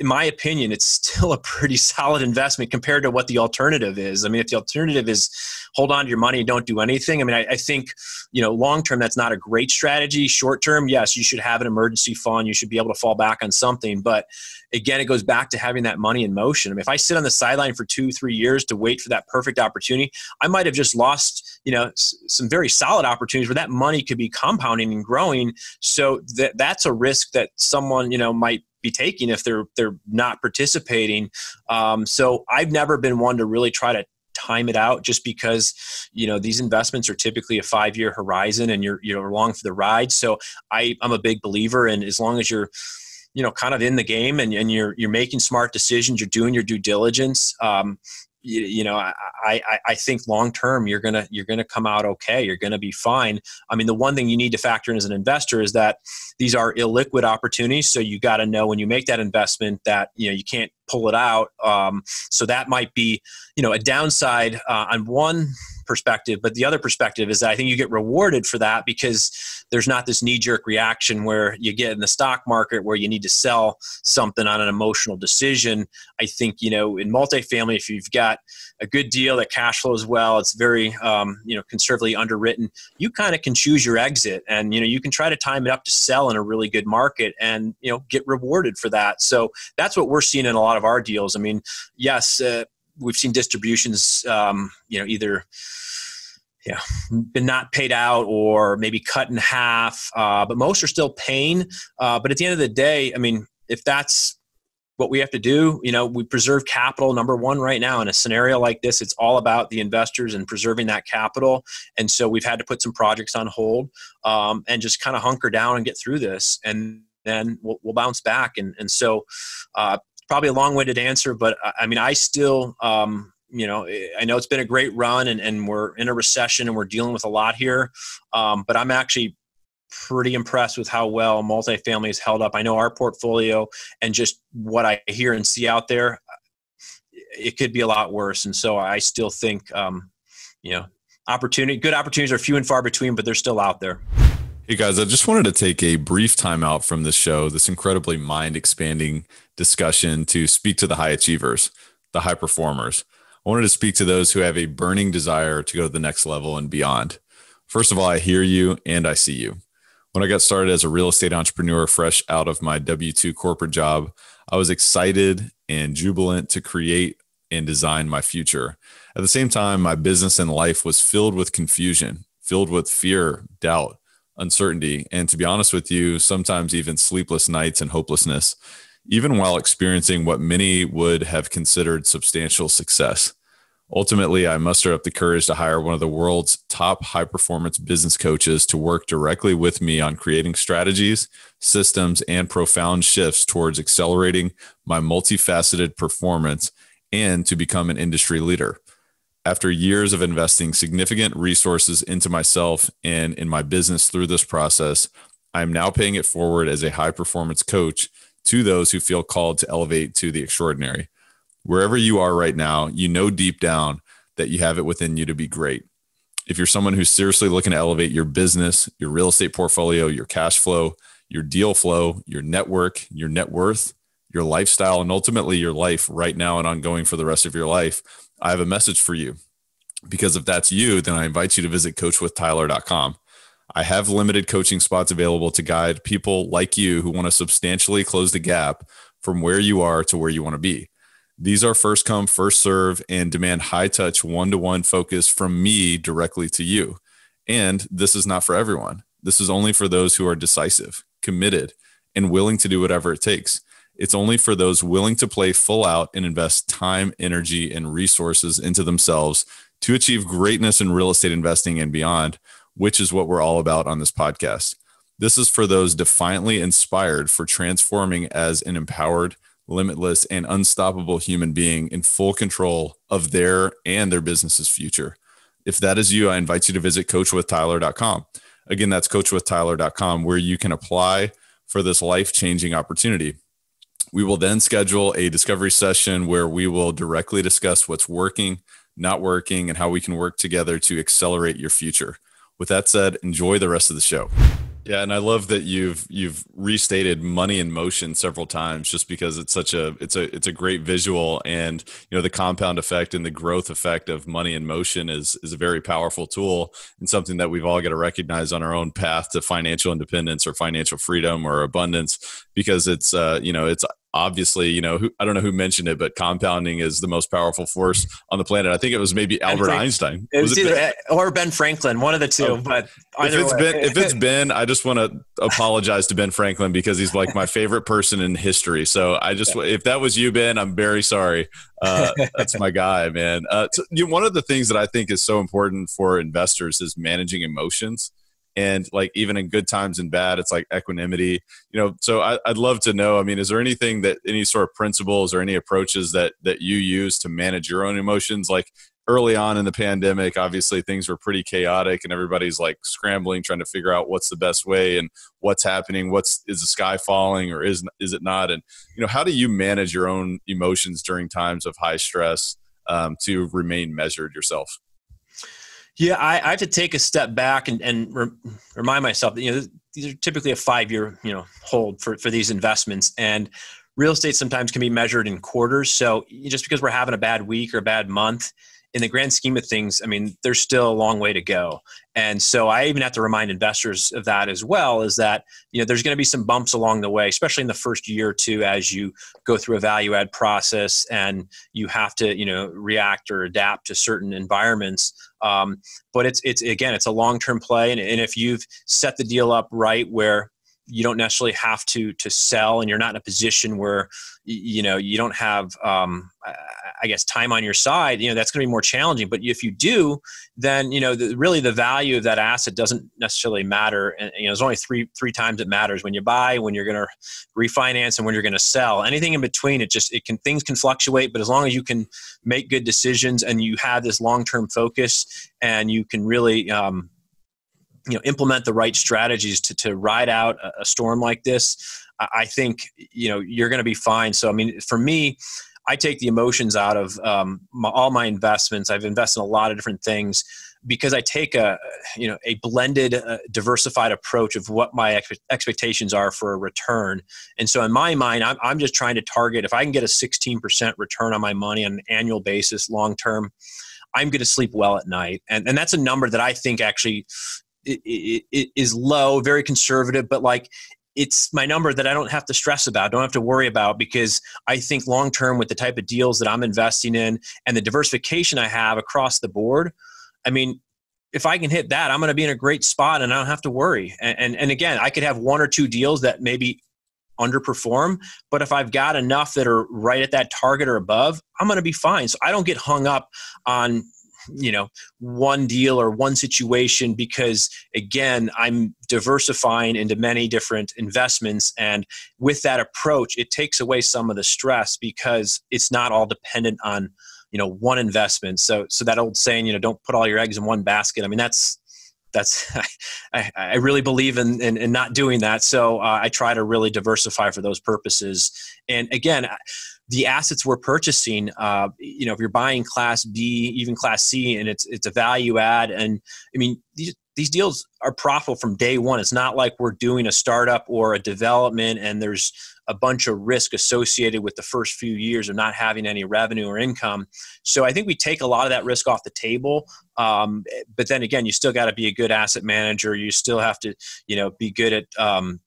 in my opinion, it's still a pretty solid investment compared to what the alternative is. I mean, if the alternative is hold on to your money and don't do anything, I mean, I, I think, you know, long term, that's not a great strategy. Short term, yes, you should have an emergency fund. You should be able to fall back on something. But again, it goes back to having that money in motion. I mean, if I sit on the sideline for two, three years to wait for that perfect opportunity, I might have just lost, you know, some very solid opportunities where that money could be compounding and growing. So that that's a risk that someone, you know, might be taking if they're they're not participating. Um, so I've never been one to really try to time it out just because you know these investments are typically a five year horizon and you're you're along for the ride so I, i'm a big believer and as long as you're you know kind of in the game and, and you're you're making smart decisions you're doing your due diligence um, you, you know, I, I, I think long term you're gonna you're gonna come out okay. You're gonna be fine. I mean, the one thing you need to factor in as an investor is that these are illiquid opportunities. So you got to know when you make that investment that you know you can't pull it out. Um, so that might be you know a downside uh, on one perspective. But the other perspective is that I think you get rewarded for that because there's not this knee jerk reaction where you get in the stock market where you need to sell something on an emotional decision. I think, you know, in multifamily, if you've got a good deal that cash flows well, it's very, um, you know, conservatively underwritten, you kind of can choose your exit and, you know, you can try to time it up to sell in a really good market and, you know, get rewarded for that. So that's what we're seeing in a lot of our deals. I mean, yes, uh, we've seen distributions, um, you know, either yeah, been not paid out or maybe cut in half, uh, but most are still paying. Uh, but at the end of the day, I mean, if that's what we have to do, you know, we preserve capital. Number one, right now in a scenario like this, it's all about the investors and preserving that capital. And so we've had to put some projects on hold um, and just kind of hunker down and get through this, and then we'll, we'll bounce back. And and so uh, probably a long-winded answer, but I mean, I still, um, you know, I know it's been a great run, and, and we're in a recession, and we're dealing with a lot here. Um, but I'm actually pretty impressed with how well multifamily has held up. I know our portfolio, and just what I hear and see out there, it could be a lot worse. And so I still think, um, you know, opportunity, good opportunities are few and far between, but they're still out there. Hey guys, I just wanted to take a brief time out from this show, this incredibly mind expanding discussion to speak to the high achievers, the high performers. I wanted to speak to those who have a burning desire to go to the next level and beyond. First of all, I hear you and I see you. When I got started as a real estate entrepreneur fresh out of my W 2 corporate job, I was excited and jubilant to create and design my future. At the same time, my business and life was filled with confusion, filled with fear, doubt, uncertainty, and to be honest with you, sometimes even sleepless nights and hopelessness, even while experiencing what many would have considered substantial success. Ultimately, I mustered up the courage to hire one of the world's top high performance business coaches to work directly with me on creating strategies, systems, and profound shifts towards accelerating my multifaceted performance and to become an industry leader after years of investing significant resources into myself and in my business through this process, I am now paying it forward as a high performance coach to those who feel called to elevate to the extraordinary. Wherever you are right now, you know deep down that you have it within you to be great. If you're someone who's seriously looking to elevate your business, your real estate portfolio, your cash flow, your deal flow, your network, your net worth, your lifestyle, and ultimately your life right now and ongoing for the rest of your life, I have a message for you. Because if that's you, then I invite you to visit coachwithtyler.com. I have limited coaching spots available to guide people like you who want to substantially close the gap from where you are to where you want to be. These are first come, first serve, and demand high touch, one to one focus from me directly to you. And this is not for everyone. This is only for those who are decisive, committed, and willing to do whatever it takes. It's only for those willing to play full out and invest time, energy, and resources into themselves to achieve greatness in real estate investing and beyond, which is what we're all about on this podcast. This is for those defiantly inspired for transforming as an empowered, limitless, and unstoppable human being in full control of their and their business's future. If that is you, I invite you to visit coachwithtyler.com. Again, that's coachwithtyler.com, where you can apply for this life changing opportunity. We will then schedule a discovery session where we will directly discuss what's working, not working, and how we can work together to accelerate your future. With that said, enjoy the rest of the show. Yeah, and I love that you've you've restated money in motion several times just because it's such a it's a it's a great visual and you know the compound effect and the growth effect of money in motion is is a very powerful tool and something that we've all got to recognize on our own path to financial independence or financial freedom or abundance because it's uh you know it's obviously, you know, who, I don't know who mentioned it, but compounding is the most powerful force on the planet. I think it was maybe Albert Einstein. It was, was it either ben? or Ben Franklin, one of the two. Oh, but if it's way. Ben, if it's Ben, I just want to apologize to Ben Franklin because he's like my favorite person in history. So I just, if that was you, Ben, I'm very sorry. Uh, that's my guy, man. Uh, so, you know, one of the things that I think is so important for investors is managing emotions and like even in good times and bad it's like equanimity. You know so I, would love to know i mean is there anything that any sort of principles or any approaches that that you use to manage your own emotions? Like early on in the pandemic obviously things were pretty chaotic and everybody's like scrambling trying to figure out what's the best way and what's happening what's is the sky falling or is is it not? And you know how do you manage your own emotions during times of high stress um, to remain measured yourself yeah, I, I have to take a step back and, and re- remind myself that you know these are typically a five year you know hold for for these investments, and real estate sometimes can be measured in quarters. So just because we're having a bad week or a bad month, in the grand scheme of things, I mean, there's still a long way to go. And so I even have to remind investors of that as well is that, you know, there's going to be some bumps along the way, especially in the first year or two as you go through a value add process and you have to, you know, react or adapt to certain environments. Um, but it's, it's, again, it's a long term play. And, and if you've set the deal up right where you don't necessarily have to to sell and you're not in a position where you know you don't have um, i guess time on your side you know that's going to be more challenging. But if you do then you know the, really the value of that asset doesn't necessarily matter. And you know there's only three three times it matters when you buy when you're going to refinance and when you're going to sell. Anything in between it just it can things can fluctuate but as long as you can make good decisions and you have this long-term focus and you can really um, you know implement the right strategies to, to ride out a, storm like this i think you know you're going to be fine. So i mean for me I take the emotions out of um, my, all my investments. I've invested in a lot of different things because I take a you know a blended, uh, diversified approach of what my ex- expectations are for a return. And so in my mind, I'm, I'm just trying to target if I can get a 16% return on my money on an annual basis, long term. I'm going to sleep well at night, and and that's a number that I think actually is low, very conservative, but like it's my number that I don't have to stress about, don't have to worry about because I think long term with the type of deals that I'm investing in and the diversification I have across the board, I mean, if I can hit that, I'm going to be in a great spot and I don't have to worry. And, and, and again, I could have one or two deals that maybe underperform, but if I've got enough that are right at that target or above, I'm going to be fine. So I don't get hung up on you know one deal or one situation because again i'm diversifying into many different investments. And with that approach it takes away some of the stress because it's not all dependent on you know one investment. So so that old saying you know don't put all your eggs in one basket. I mean that's that's I, I really believe in, in, in not doing that so uh, i try to really diversify for those purposes and again the assets we're purchasing, uh, you know, if you're buying Class B, even Class C, and it's it's a value add, and I mean these these deals are profitable from day one. It's not like we're doing a startup or a development, and there's a bunch of risk associated with the first few years of not having any revenue or income. So I think we take a lot of that risk off the table. Um, but then again, you still got to be a good asset manager. You still have to, you know, be good at um,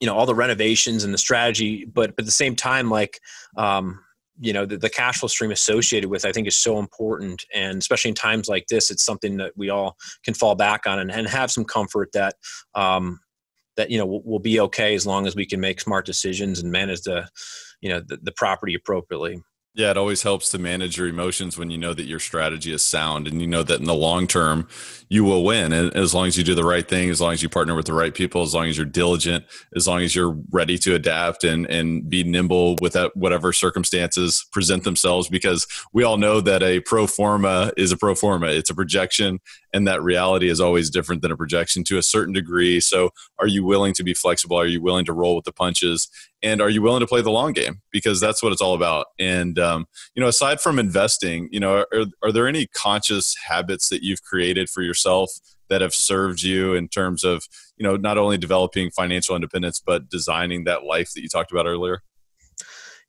you know all the renovations and the strategy but, but at the same time like um, you know the, the, cash flow stream associated with i think is so important and especially in times like this it's something that we all can fall back on and, and have some comfort that um, that you know we'll, we'll, be okay as long as we can make smart decisions and manage the you know the, the property appropriately yeah, it always helps to manage your emotions when you know that your strategy is sound and you know that in the long term you will win. And as long as you do the right thing, as long as you partner with the right people, as long as you're diligent, as long as you're ready to adapt and, and be nimble with that, whatever circumstances present themselves, because we all know that a pro forma is a pro forma. It's a projection and that reality is always different than a projection to a certain degree. So are you willing to be flexible? Are you willing to roll with the punches? And are you willing to play the long game? Because that's what it's all about. And um, you know aside from investing you know are, are there any conscious habits that you've created for yourself that have served you in terms of you know not only developing financial independence but designing that life that you talked about earlier?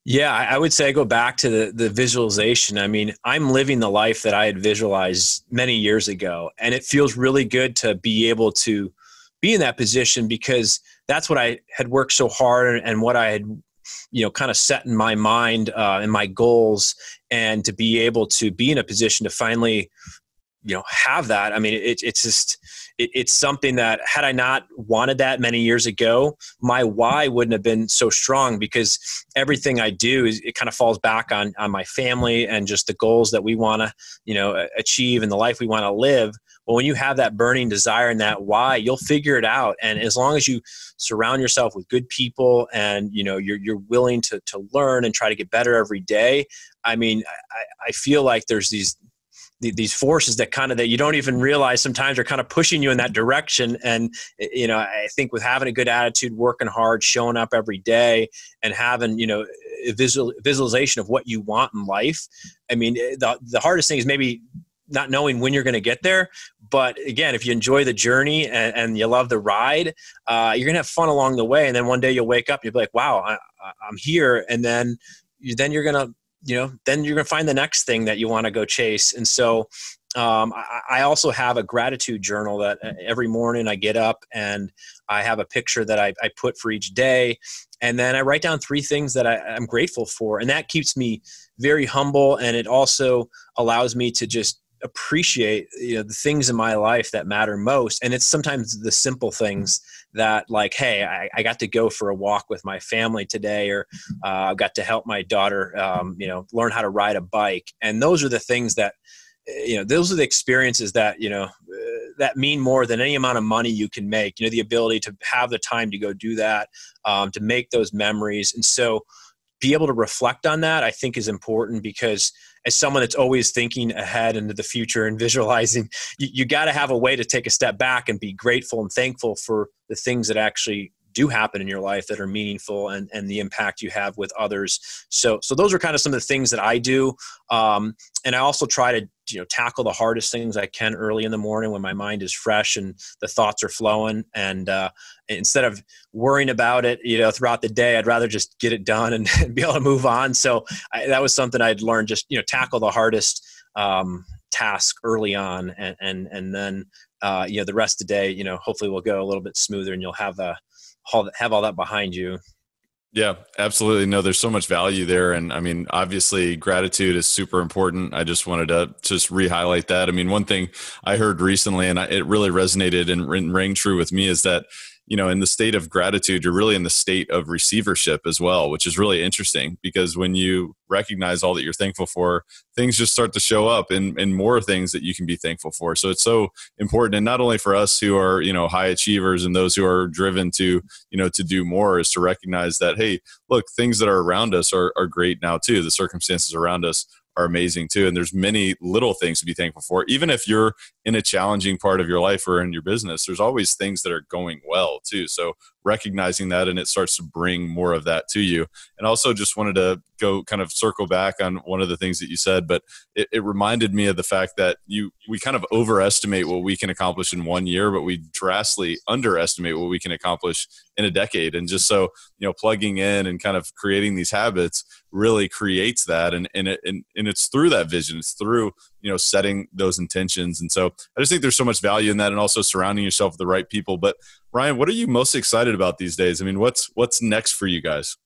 Yeah, I would say I go back to the, the visualization. I mean, I'm living the life that I had visualized many years ago, and it feels really good to be able to be in that position because that's what I had worked so hard and what I had, you know, kind of set in my mind uh, and my goals, and to be able to be in a position to finally, you know, have that. I mean, it, it's just it, it's something that had I not wanted that many years ago, my why wouldn't have been so strong because everything I do is it kind of falls back on on my family and just the goals that we want to, you know, achieve and the life we want to live. When you have that burning desire and that why, you'll figure it out. And as long as you surround yourself with good people and you know you're you're willing to to learn and try to get better every day, I mean, I, I feel like there's these these forces that kind of that you don't even realize sometimes are kind of pushing you in that direction and you know i think with having a good attitude working hard showing up every day and having you know visual visualization of what you want in life i mean eh, the, the hardest thing is maybe not knowing when you're going to get there. But again, if you enjoy the journey and, and you love the ride, uh, you're to have fun along the way. And then one day you'll wake up, you'll be like, wow, I, am here. And then, you, then you're to, you know, then you're to find the next thing that you want to go chase. And so um, I, I, also have a gratitude journal that uh, every morning I get up and I have a picture that I, I put for each day. And then I write down three things that I, I'm grateful for. And that keeps me very humble. And it also allows me to just appreciate you know the things in my life that matter most and it's sometimes the simple things that like hey i, I got to go for a walk with my family today or uh, i got to help my daughter um, you know learn how to ride a bike and those are the things that you know those are the experiences that you know uh, that mean more than any amount of money you can make you know the ability to have the time to go do that um, to make those memories and so be able to reflect on that i think is important because as someone that's always thinking ahead into the future and visualizing you, you got to have a way to take a step back and be grateful and thankful for the things that actually do happen in your life that are meaningful and, and the impact you have with others. So, so those are kind of some of the things that I do. Um, and I also try to, you know, tackle the hardest things I can early in the morning when my mind is fresh and the thoughts are flowing. And uh, instead of worrying about it, you know, throughout the day, I'd rather just get it done and, and be able to move on. So I, that was something I'd learned just, you know, tackle the hardest um, task early on and, and, and then, uh, you know, the rest of the day, you know, hopefully will go a little bit smoother and you'll have a, have all that behind you. Yeah, absolutely. No, there's so much value there. And I mean, obviously, gratitude is super important. I just wanted to just re highlight that. I mean, one thing I heard recently, and it really resonated and rang true with me, is that you know, in the state of gratitude, you're really in the state of receivership as well, which is really interesting because when you recognize all that you're thankful for, things just start to show up in, in more things that you can be thankful for. So it's so important. And not only for us who are, you know, high achievers and those who are driven to, you know, to do more is to recognize that, hey, look, things that are around us are, are great now too. The circumstances around us are amazing too. And there's many little things to be thankful for. Even if you're in a challenging part of your life or in your business, there's always things that are going well too. So recognizing that and it starts to bring more of that to you. And also just wanted to go kind of circle back on one of the things that you said, but it, it reminded me of the fact that you we kind of overestimate what we can accomplish in one year, but we drastically underestimate what we can accomplish in a decade. And just so, you know, plugging in and kind of creating these habits really creates that and and, it, and, and it's through that vision. It's through you know setting those intentions. And so i just think there's so much value in that and also surrounding yourself with the right people. But ryan what are you most excited about these days? I mean what's what's next for you guys?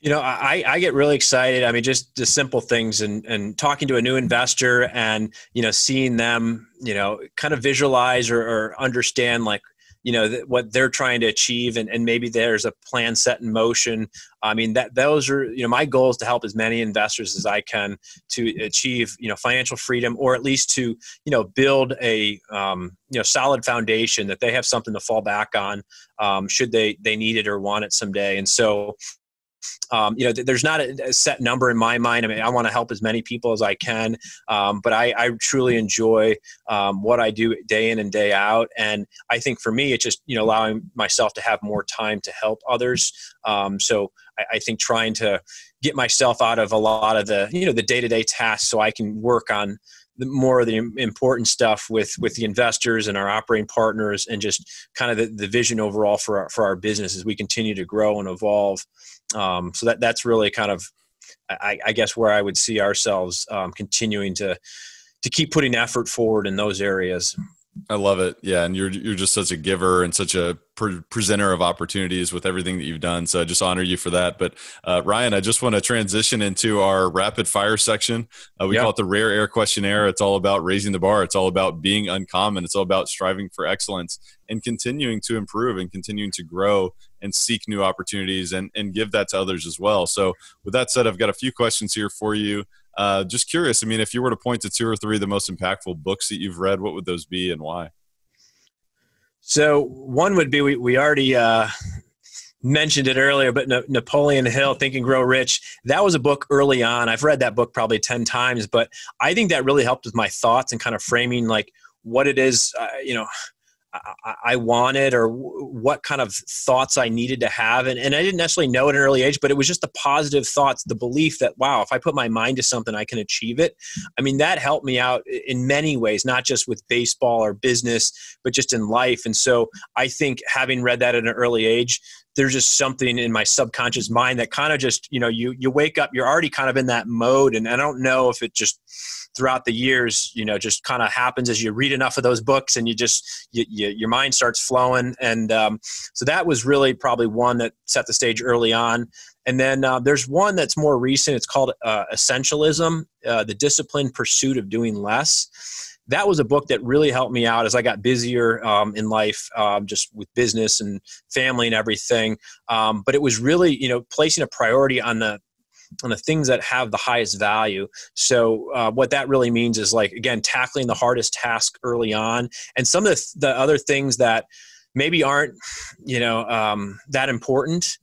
You know, I, I get really excited. I mean, just the simple things and, and talking to a new investor and, you know, seeing them, you know, kind of visualize or, or understand like, you know th- what they're trying to achieve and, and maybe there's a plan set in motion. I mean that those are you know my goal is to help as many investors as i can to achieve you know financial freedom or at least to you know build a um, you know solid foundation that they have something to fall back on um, should they they need it or want it someday. And so um, you know, th- there's not a, a, set number in my mind. I mean, I want to help as many people as I can, um, but I, I, truly enjoy um, what I do day in and day out. And I think for me, it's just you know allowing myself to have more time to help others. Um, so I, I think trying to get myself out of a lot of the you know the day to day tasks so I can work on more of the important stuff with with the investors and our operating partners and just kind of the, the vision overall for our, for our business as we continue to grow and evolve um, so that that's really kind of, I, I guess, where I would see ourselves um, continuing to to keep putting effort forward in those areas. I love it. Yeah, and you're you're just such a giver and such a pre- presenter of opportunities with everything that you've done. So I just honor you for that. But uh, Ryan, I just want to transition into our rapid fire section. Uh, we yep. call it the Rare Air Questionnaire. It's all about raising the bar. It's all about being uncommon. It's all about striving for excellence and continuing to improve and continuing to grow and seek new opportunities and and give that to others as well. So with that said, I've got a few questions here for you. Uh, just curious. I mean, if you were to point to two or three of the most impactful books that you've read, what would those be and why? So one would be we, we already uh, mentioned it earlier, but Napoleon Hill, Think and Grow Rich. That was a book early on. I've read that book probably ten times, but I think that really helped with my thoughts and kind of framing like what it is. Uh, you know, I wanted or what kind of thoughts I needed to have. And, and I didn't necessarily know at an early age, but it was just the positive thoughts, the belief that, wow, if I put my mind to something, I can achieve it. I mean, that helped me out in many ways, not just with baseball or business, but just in life. And so I think having read that at an early age, there's just something in my subconscious mind that kind of just, you know, you, you wake up, you're already kind of in that mode. And I don't know if it just, throughout the years, you know, just kind of happens as you read enough of those books and you just, you, you, your mind starts flowing. And um, so that was really probably one that set the stage early on. And then uh, there's one that's more recent. It's called uh, Essentialism, uh, The Disciplined Pursuit of Doing Less. That was a book that really helped me out as I got busier um, in life, um, just with business and family and everything. Um, but it was really, you know, placing a priority on the on the things that have the highest value. So uh, what that really means is like again tackling the hardest task early on, and some of the, the other things that maybe aren't you know um, that important.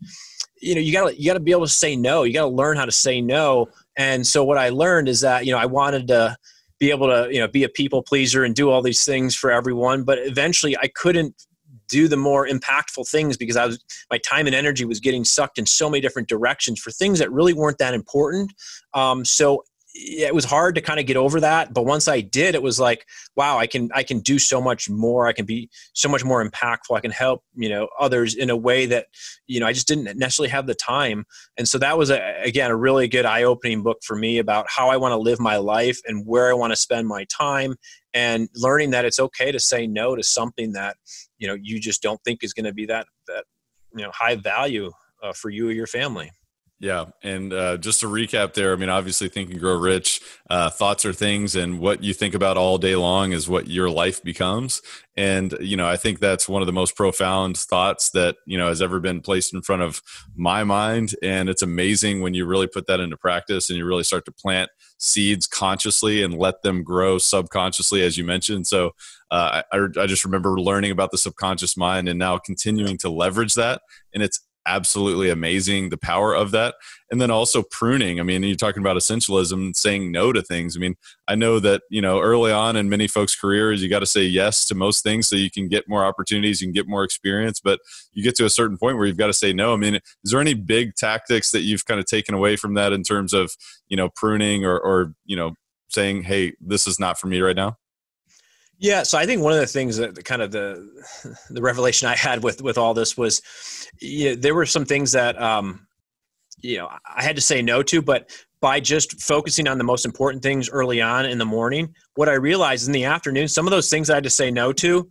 You know, you gotta you gotta be able to say no. You gotta learn how to say no. And so what I learned is that you know I wanted to be able to you know be a people pleaser and do all these things for everyone, but eventually I couldn't do the more impactful things because I was my time and energy was getting sucked in so many different directions for things that really weren't that important. Um, so it was hard to kind of get over that but once i did it was like wow i can i can do so much more. I can be so much more impactful. I can help you know others in a way that you know i just didn't necessarily have the time. And so that was a, again a really good eye-opening book for me about how i want to live my life and where i want to spend my time and learning that it's okay to say no to something that you know you just don't think is going to be that that you know high value uh, for you or your family yeah, and uh, just to recap there, I mean, obviously, Think and Grow Rich, uh, thoughts are things, and what you think about all day long is what your life becomes. And you know, I think that's one of the most profound thoughts that you know has ever been placed in front of my mind. And it's amazing when you really put that into practice and you really start to plant seeds consciously and let them grow subconsciously, as you mentioned. So uh, I, I just remember learning about the subconscious mind and now continuing to leverage that. And it's absolutely amazing the power of that. And then also pruning. I mean you're talking about essentialism saying no to things. I mean i know that you know early on in many folks careers you got to say yes to most things so you can get more opportunities you can get more experience but you get to a certain point where you've got to say no. I mean is there any big tactics that you've kind of taken away from that in terms of you know pruning or, or you know saying hey this is not for me right now yeah, so I think one of the things that kind of the the revelation I had with with all this was, you know, there were some things that um, you know I had to say no to, but by just focusing on the most important things early on in the morning, what I realized in the afternoon, some of those things I had to say no to,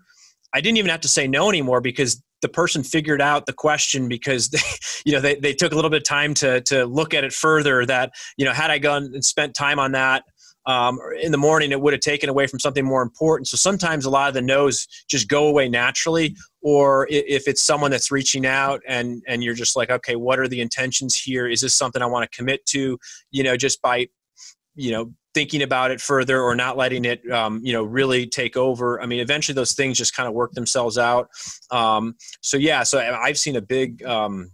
I didn't even have to say no anymore because the person figured out the question because they, you know they, they took a little bit of time to to look at it further that you know had i gone and spent time on that um, in the morning, it would have taken away from something more important. So sometimes a lot of the no's just go away naturally. Or if it's someone that's reaching out and and you're just like, okay, what are the intentions here? Is this something I want to commit to? You know, just by you know thinking about it further or not letting it um, you know really take over i mean eventually those things just kind of work themselves out um, so yeah so i've seen a big um,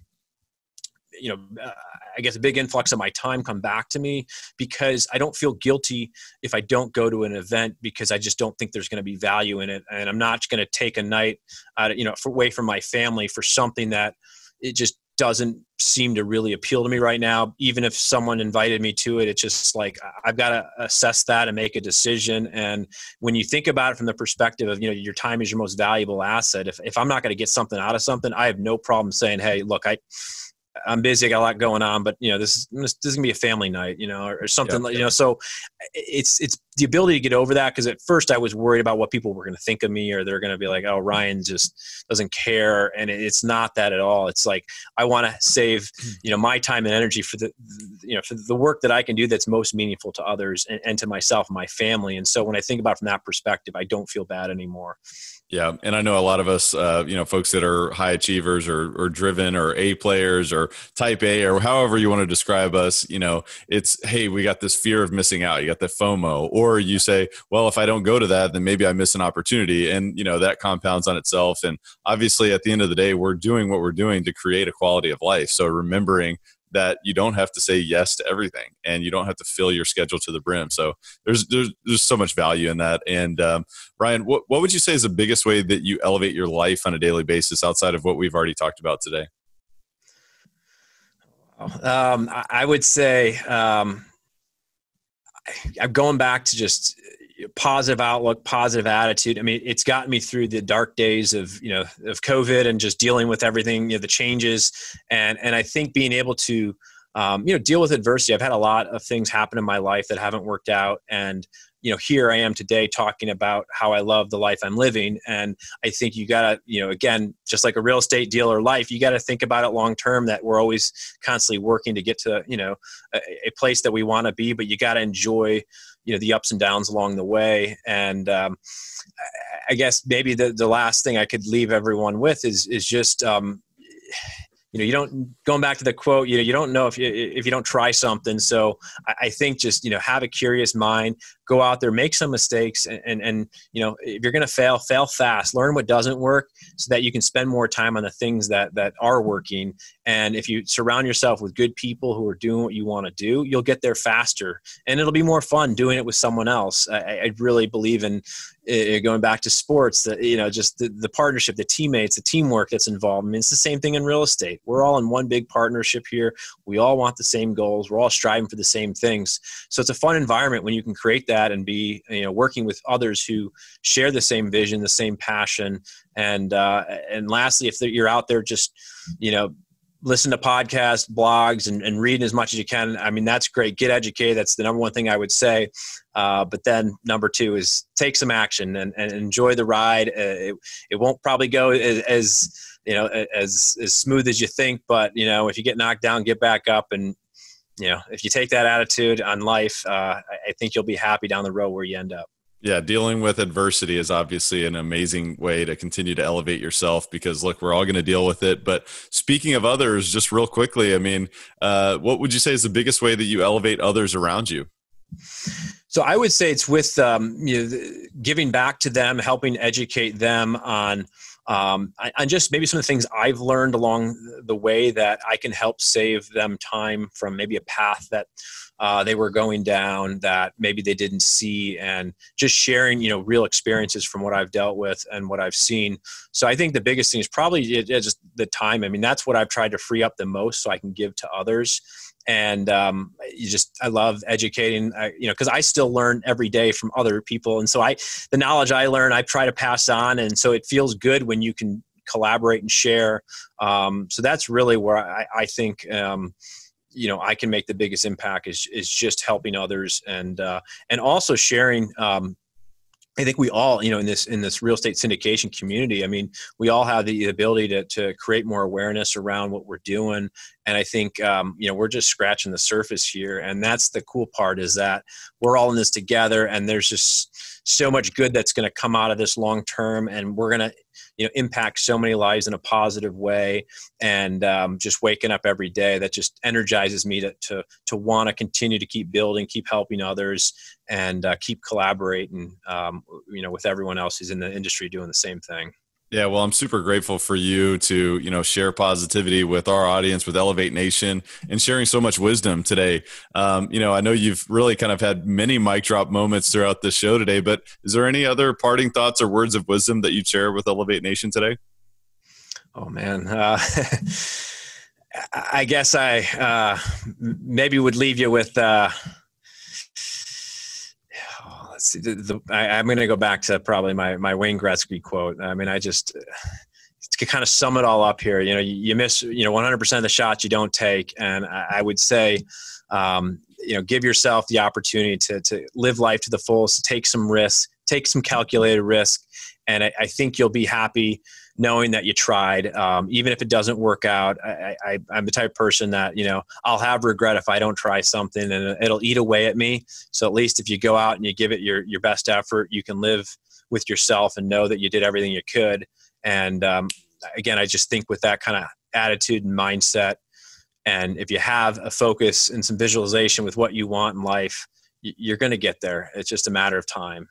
you know uh, I guess a big influx of my time come back to me because I don't feel guilty if I don't go to an event because I just don't think there's going to be value in it, and I'm not going to take a night, out, you know, away from my family for something that it just doesn't seem to really appeal to me right now. Even if someone invited me to it, it's just like I've got to assess that and make a decision. And when you think about it from the perspective of, you know, your time is your most valuable asset. If, if I'm not going to get something out of something, I have no problem saying, hey, look, I, I'm busy. I got a lot going on, but you know, this is this is gonna be a family night, you know, or, or something yep, like you know. So it's it's the ability to get over that because at first I was worried about what people were gonna think of me, or they're gonna be like, "Oh, Ryan just doesn't care," and it's not that at all. It's like I want to save you know my time and energy for the you know for the work that I can do that's most meaningful to others and, and to myself and my family. And so when I think about from that perspective, I don't feel bad anymore. Yeah, and I know a lot of us, uh, you know, folks that are high achievers or, or driven or A players or type A or however you want to describe us. You know, it's hey, we got this fear of missing out. You got the FOMO, or you say, well, if I don't go to that, then maybe I miss an opportunity, and you know that compounds on itself. And obviously, at the end of the day, we're doing what we're doing to create a quality of life. So remembering that you don't have to say yes to everything and you don't have to fill your schedule to the brim. So there's there's, there's so much value in that. And um, Ryan, what, what would you say is the biggest way that you elevate your life on a daily basis outside of what we've already talked about today? Um, I would say um, I'm going back to just positive outlook, positive attitude. I mean, it's gotten me through the dark days of you know of COVID and just dealing with everything, you know, the changes, and and I think being able to um, you know deal with adversity. I've had a lot of things happen in my life that haven't worked out, and you know here I am today talking about how I love the life I'm living, and I think you gotta you know again just like a real estate deal or life, you got to think about it long term. That we're always constantly working to get to you know a, a place that we want to be, but you got to enjoy you know the ups and downs along the way. And um, i guess maybe the, the last thing i could leave everyone with is is just um, you know you don't going back to the quote you know you don't know if you if you don't try something. So I, I, think just you know have a curious mind go out there, make some mistakes, and and, and you know if you're going to fail, fail fast. Learn what doesn't work so that you can spend more time on the things that that are working. And if you surround yourself with good people who are doing what you want to do, you'll get there faster, and it'll be more fun doing it with someone else. I, I really believe in going back to sports, that you know, just the, the partnership, the teammates, the teamwork that's involved. I mean, it's the same thing in real estate. We're all in one big partnership here. We all want the same goals. We're all striving for the same things. So it's a fun environment when you can create that and be, you know, working with others who share the same vision, the same passion. And uh, and lastly, if you're out there just, you know, listen to podcasts, blogs, and, and read as much as you can. I mean, that's great. Get educated. That's the number one thing I would say. Uh, but then number two is take some action and, and enjoy the ride. Uh, it, it won't probably go as, as, you know as as smooth as you think, but you know if you get knocked down, get back up, and you know if you take that attitude on life, uh, I think you'll be happy down the road where you end up. Yeah, dealing with adversity is obviously an amazing way to continue to elevate yourself because look, we're all going to deal with it. But speaking of others, just real quickly, I mean, uh, what would you say is the biggest way that you elevate others around you? So I would say it's with um, you know, giving back to them, helping educate them on um, on just maybe some of the things I've learned along the way that I can help save them time from maybe a path that uh, they were going down that maybe they didn't see and just sharing you know real experiences from what i've dealt with and what i've seen. So i think the biggest thing is probably just the time. I mean that's what i've tried to free up the most so i can give to others and um, you just i love educating I, you know because i still learn every day from other people and so i the knowledge i learn i try to pass on and so it feels good when you can collaborate and share um, so that's really where i, I think um, you know I can make the biggest impact is is just helping others and uh, and also sharing. I think we all, you know, in this in this real estate syndication community, I mean, we all have the ability to to create more awareness around what we're doing, and I think um, you know we're just scratching the surface here, and that's the cool part is that we're all in this together, and there's just so much good that's going to come out of this long term, and we're going to you know impact so many lives in a positive way. And um, just waking up every day that just energizes me to to, to want to continue to keep building keep helping others and uh, keep collaborating um, you know with everyone else who's in the industry doing the same thing yeah, well, I'm super grateful for you to, you know, share positivity with our audience, with Elevate Nation, and sharing so much wisdom today. Um, you know, I know you've really kind of had many mic drop moments throughout the show today, but is there any other parting thoughts or words of wisdom that you'd share with Elevate Nation today? Oh man, uh, I guess I uh, maybe would leave you with. Uh, the, the, I, am going to go back to probably my, my Wayne Gretzky quote. I mean, I just to kind of sum it all up here. You know, you, you miss you know 100% of the shots you don't take, and I, I would say, um, you know, give yourself the opportunity to to live life to the fullest, take some risks, take some calculated risk, and I, I think you'll be happy knowing that you tried, um, even if it doesn't work out. I, I, I'm the type of person that you know I'll have regret if I don't try something, and it'll eat away at me. So at least if you go out and you give it your your best effort, you can live with yourself and know that you did everything you could. And um, again, I just think with that kind of attitude and mindset, and if you have a focus and some visualization with what you want in life, you're going to get there. It's just a matter of time.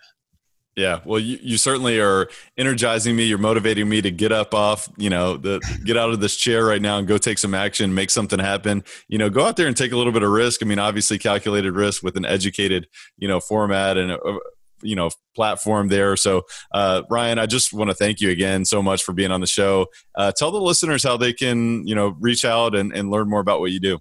Yeah, well, you, you certainly are energizing me. You're motivating me to get up off, you know, the get out of this chair right now and go take some action, make something happen. You know, go out there and take a little bit of risk. I mean, obviously calculated risk with an educated, you know, format and a, you know platform there. So, uh, Ryan, I just want to thank you again so much for being on the show. Uh, tell the listeners how they can, you know, reach out and, and learn more about what you do.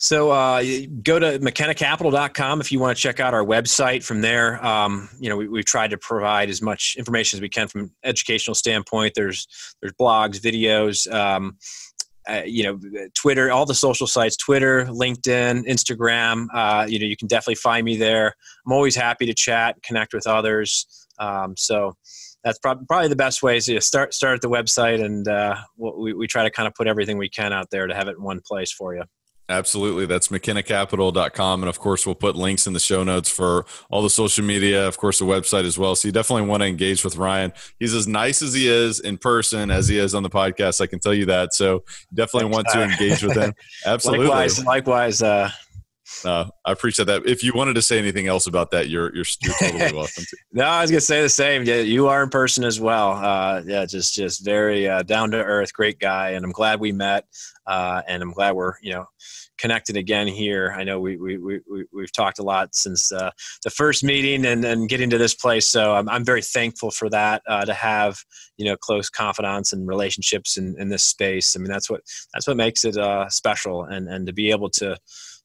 So uh, go to McKennaCapital.com if you want to check out our website. From there, um, you know, we, we've tried to provide as much information as we can from educational standpoint. There's there's blogs, videos, um, uh, you know, Twitter, all the social sites, Twitter, LinkedIn, Instagram. Uh, you know, you can definitely find me there. I'm always happy to chat, connect with others. Um, so that's probably, probably the best way is to start start at the website, and uh, we, we try to kind of put everything we can out there to have it in one place for you. Absolutely. That's McKennaCapital.com. And of course, we'll put links in the show notes for all the social media, of course, the website as well. So you definitely want to engage with Ryan. He's as nice as he is in person as he is on the podcast. I can tell you that. So definitely want to engage with him. Absolutely. likewise. Likewise. Uh, Uh, I appreciate that. If you wanted to say anything else about that, you're you're, you're totally welcome to. no, I was gonna say the same. Yeah, you are in person as well. Uh, yeah, just just very uh, down to earth, great guy, and I'm glad we met. Uh, and I'm glad we're you know connected again here. I know we, we, we, we've talked a lot since uh, the first meeting and, and getting to this place. So I'm, I'm very thankful for that, uh, to have, you know, close confidants and relationships in, in this space. I mean, that's what, that's what makes it uh, special and, and to be able to,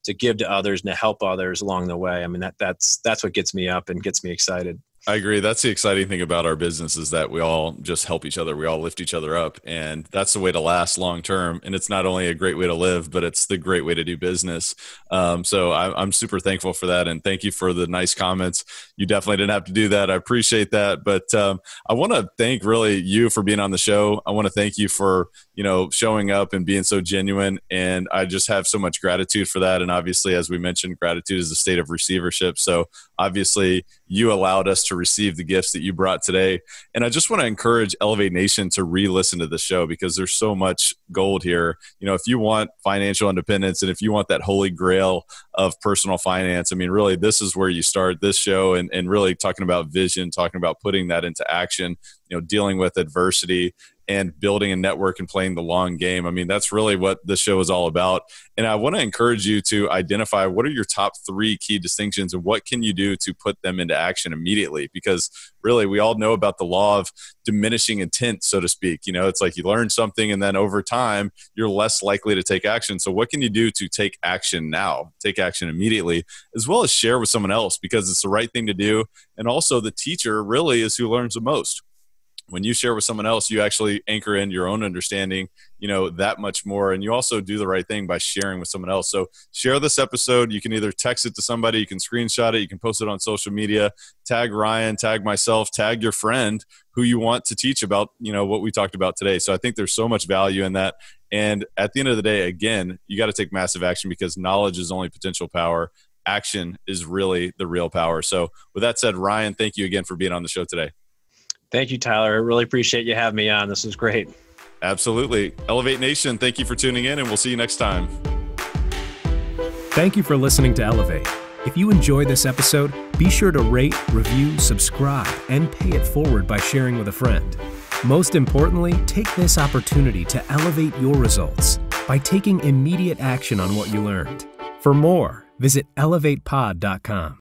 to give to others and to help others along the way. I mean, that, that's, that's what gets me up and gets me excited. I agree. That's the exciting thing about our business is that we all just help each other. We all lift each other up, and that's the way to last long term. And it's not only a great way to live, but it's the great way to do business. Um, so I, am super thankful for that, and thank you for the nice comments. You definitely didn't have to do that. I appreciate that. But um, I want to thank really you for being on the show. I want to thank you for you know showing up and being so genuine, and I just have so much gratitude for that. And obviously, as we mentioned, gratitude is the state of receivership. So obviously, you allowed us to receive the gifts that you brought today. And I just want to encourage Elevate Nation to re listen to the show because there's so much gold here. You know, if you want financial independence and if you want that holy grail of personal finance, I mean, really, this is where you start this show and, and really talking about vision, talking about putting that into action, you know, dealing with adversity and building a network and playing the long game. I mean, that's really what the show is all about. And I want to encourage you to identify what are your top three key distinctions and what can you do to put them into action immediately? Because really, we all know about the law of diminishing intent, so to speak. You know, it's like you learn something and then over time, you're less likely to take action. So, what can you do to take action now, take action immediately, as well as share with someone else because it's the right thing to do? And also, the teacher really is who learns the most when you share with someone else you actually anchor in your own understanding you know that much more. And you also do the right thing by sharing with someone else. So share this episode. You can either text it to somebody you can screenshot it you can post it on social media tag ryan tag myself tag your friend who you want to teach about you know what we talked about today. So i think there's so much value in that. And at the end of the day again you got to take massive action because knowledge is only potential power. Action is really the real power. So with that said ryan thank you again for being on the show today Thank you, Tyler. I really appreciate you having me on. This was great. Absolutely. Elevate Nation, thank you for tuning in, and we'll see you next time. Thank you for listening to Elevate. If you enjoyed this episode, be sure to rate, review, subscribe, and pay it forward by sharing with a friend. Most importantly, take this opportunity to elevate your results by taking immediate action on what you learned. For more, visit elevatepod.com.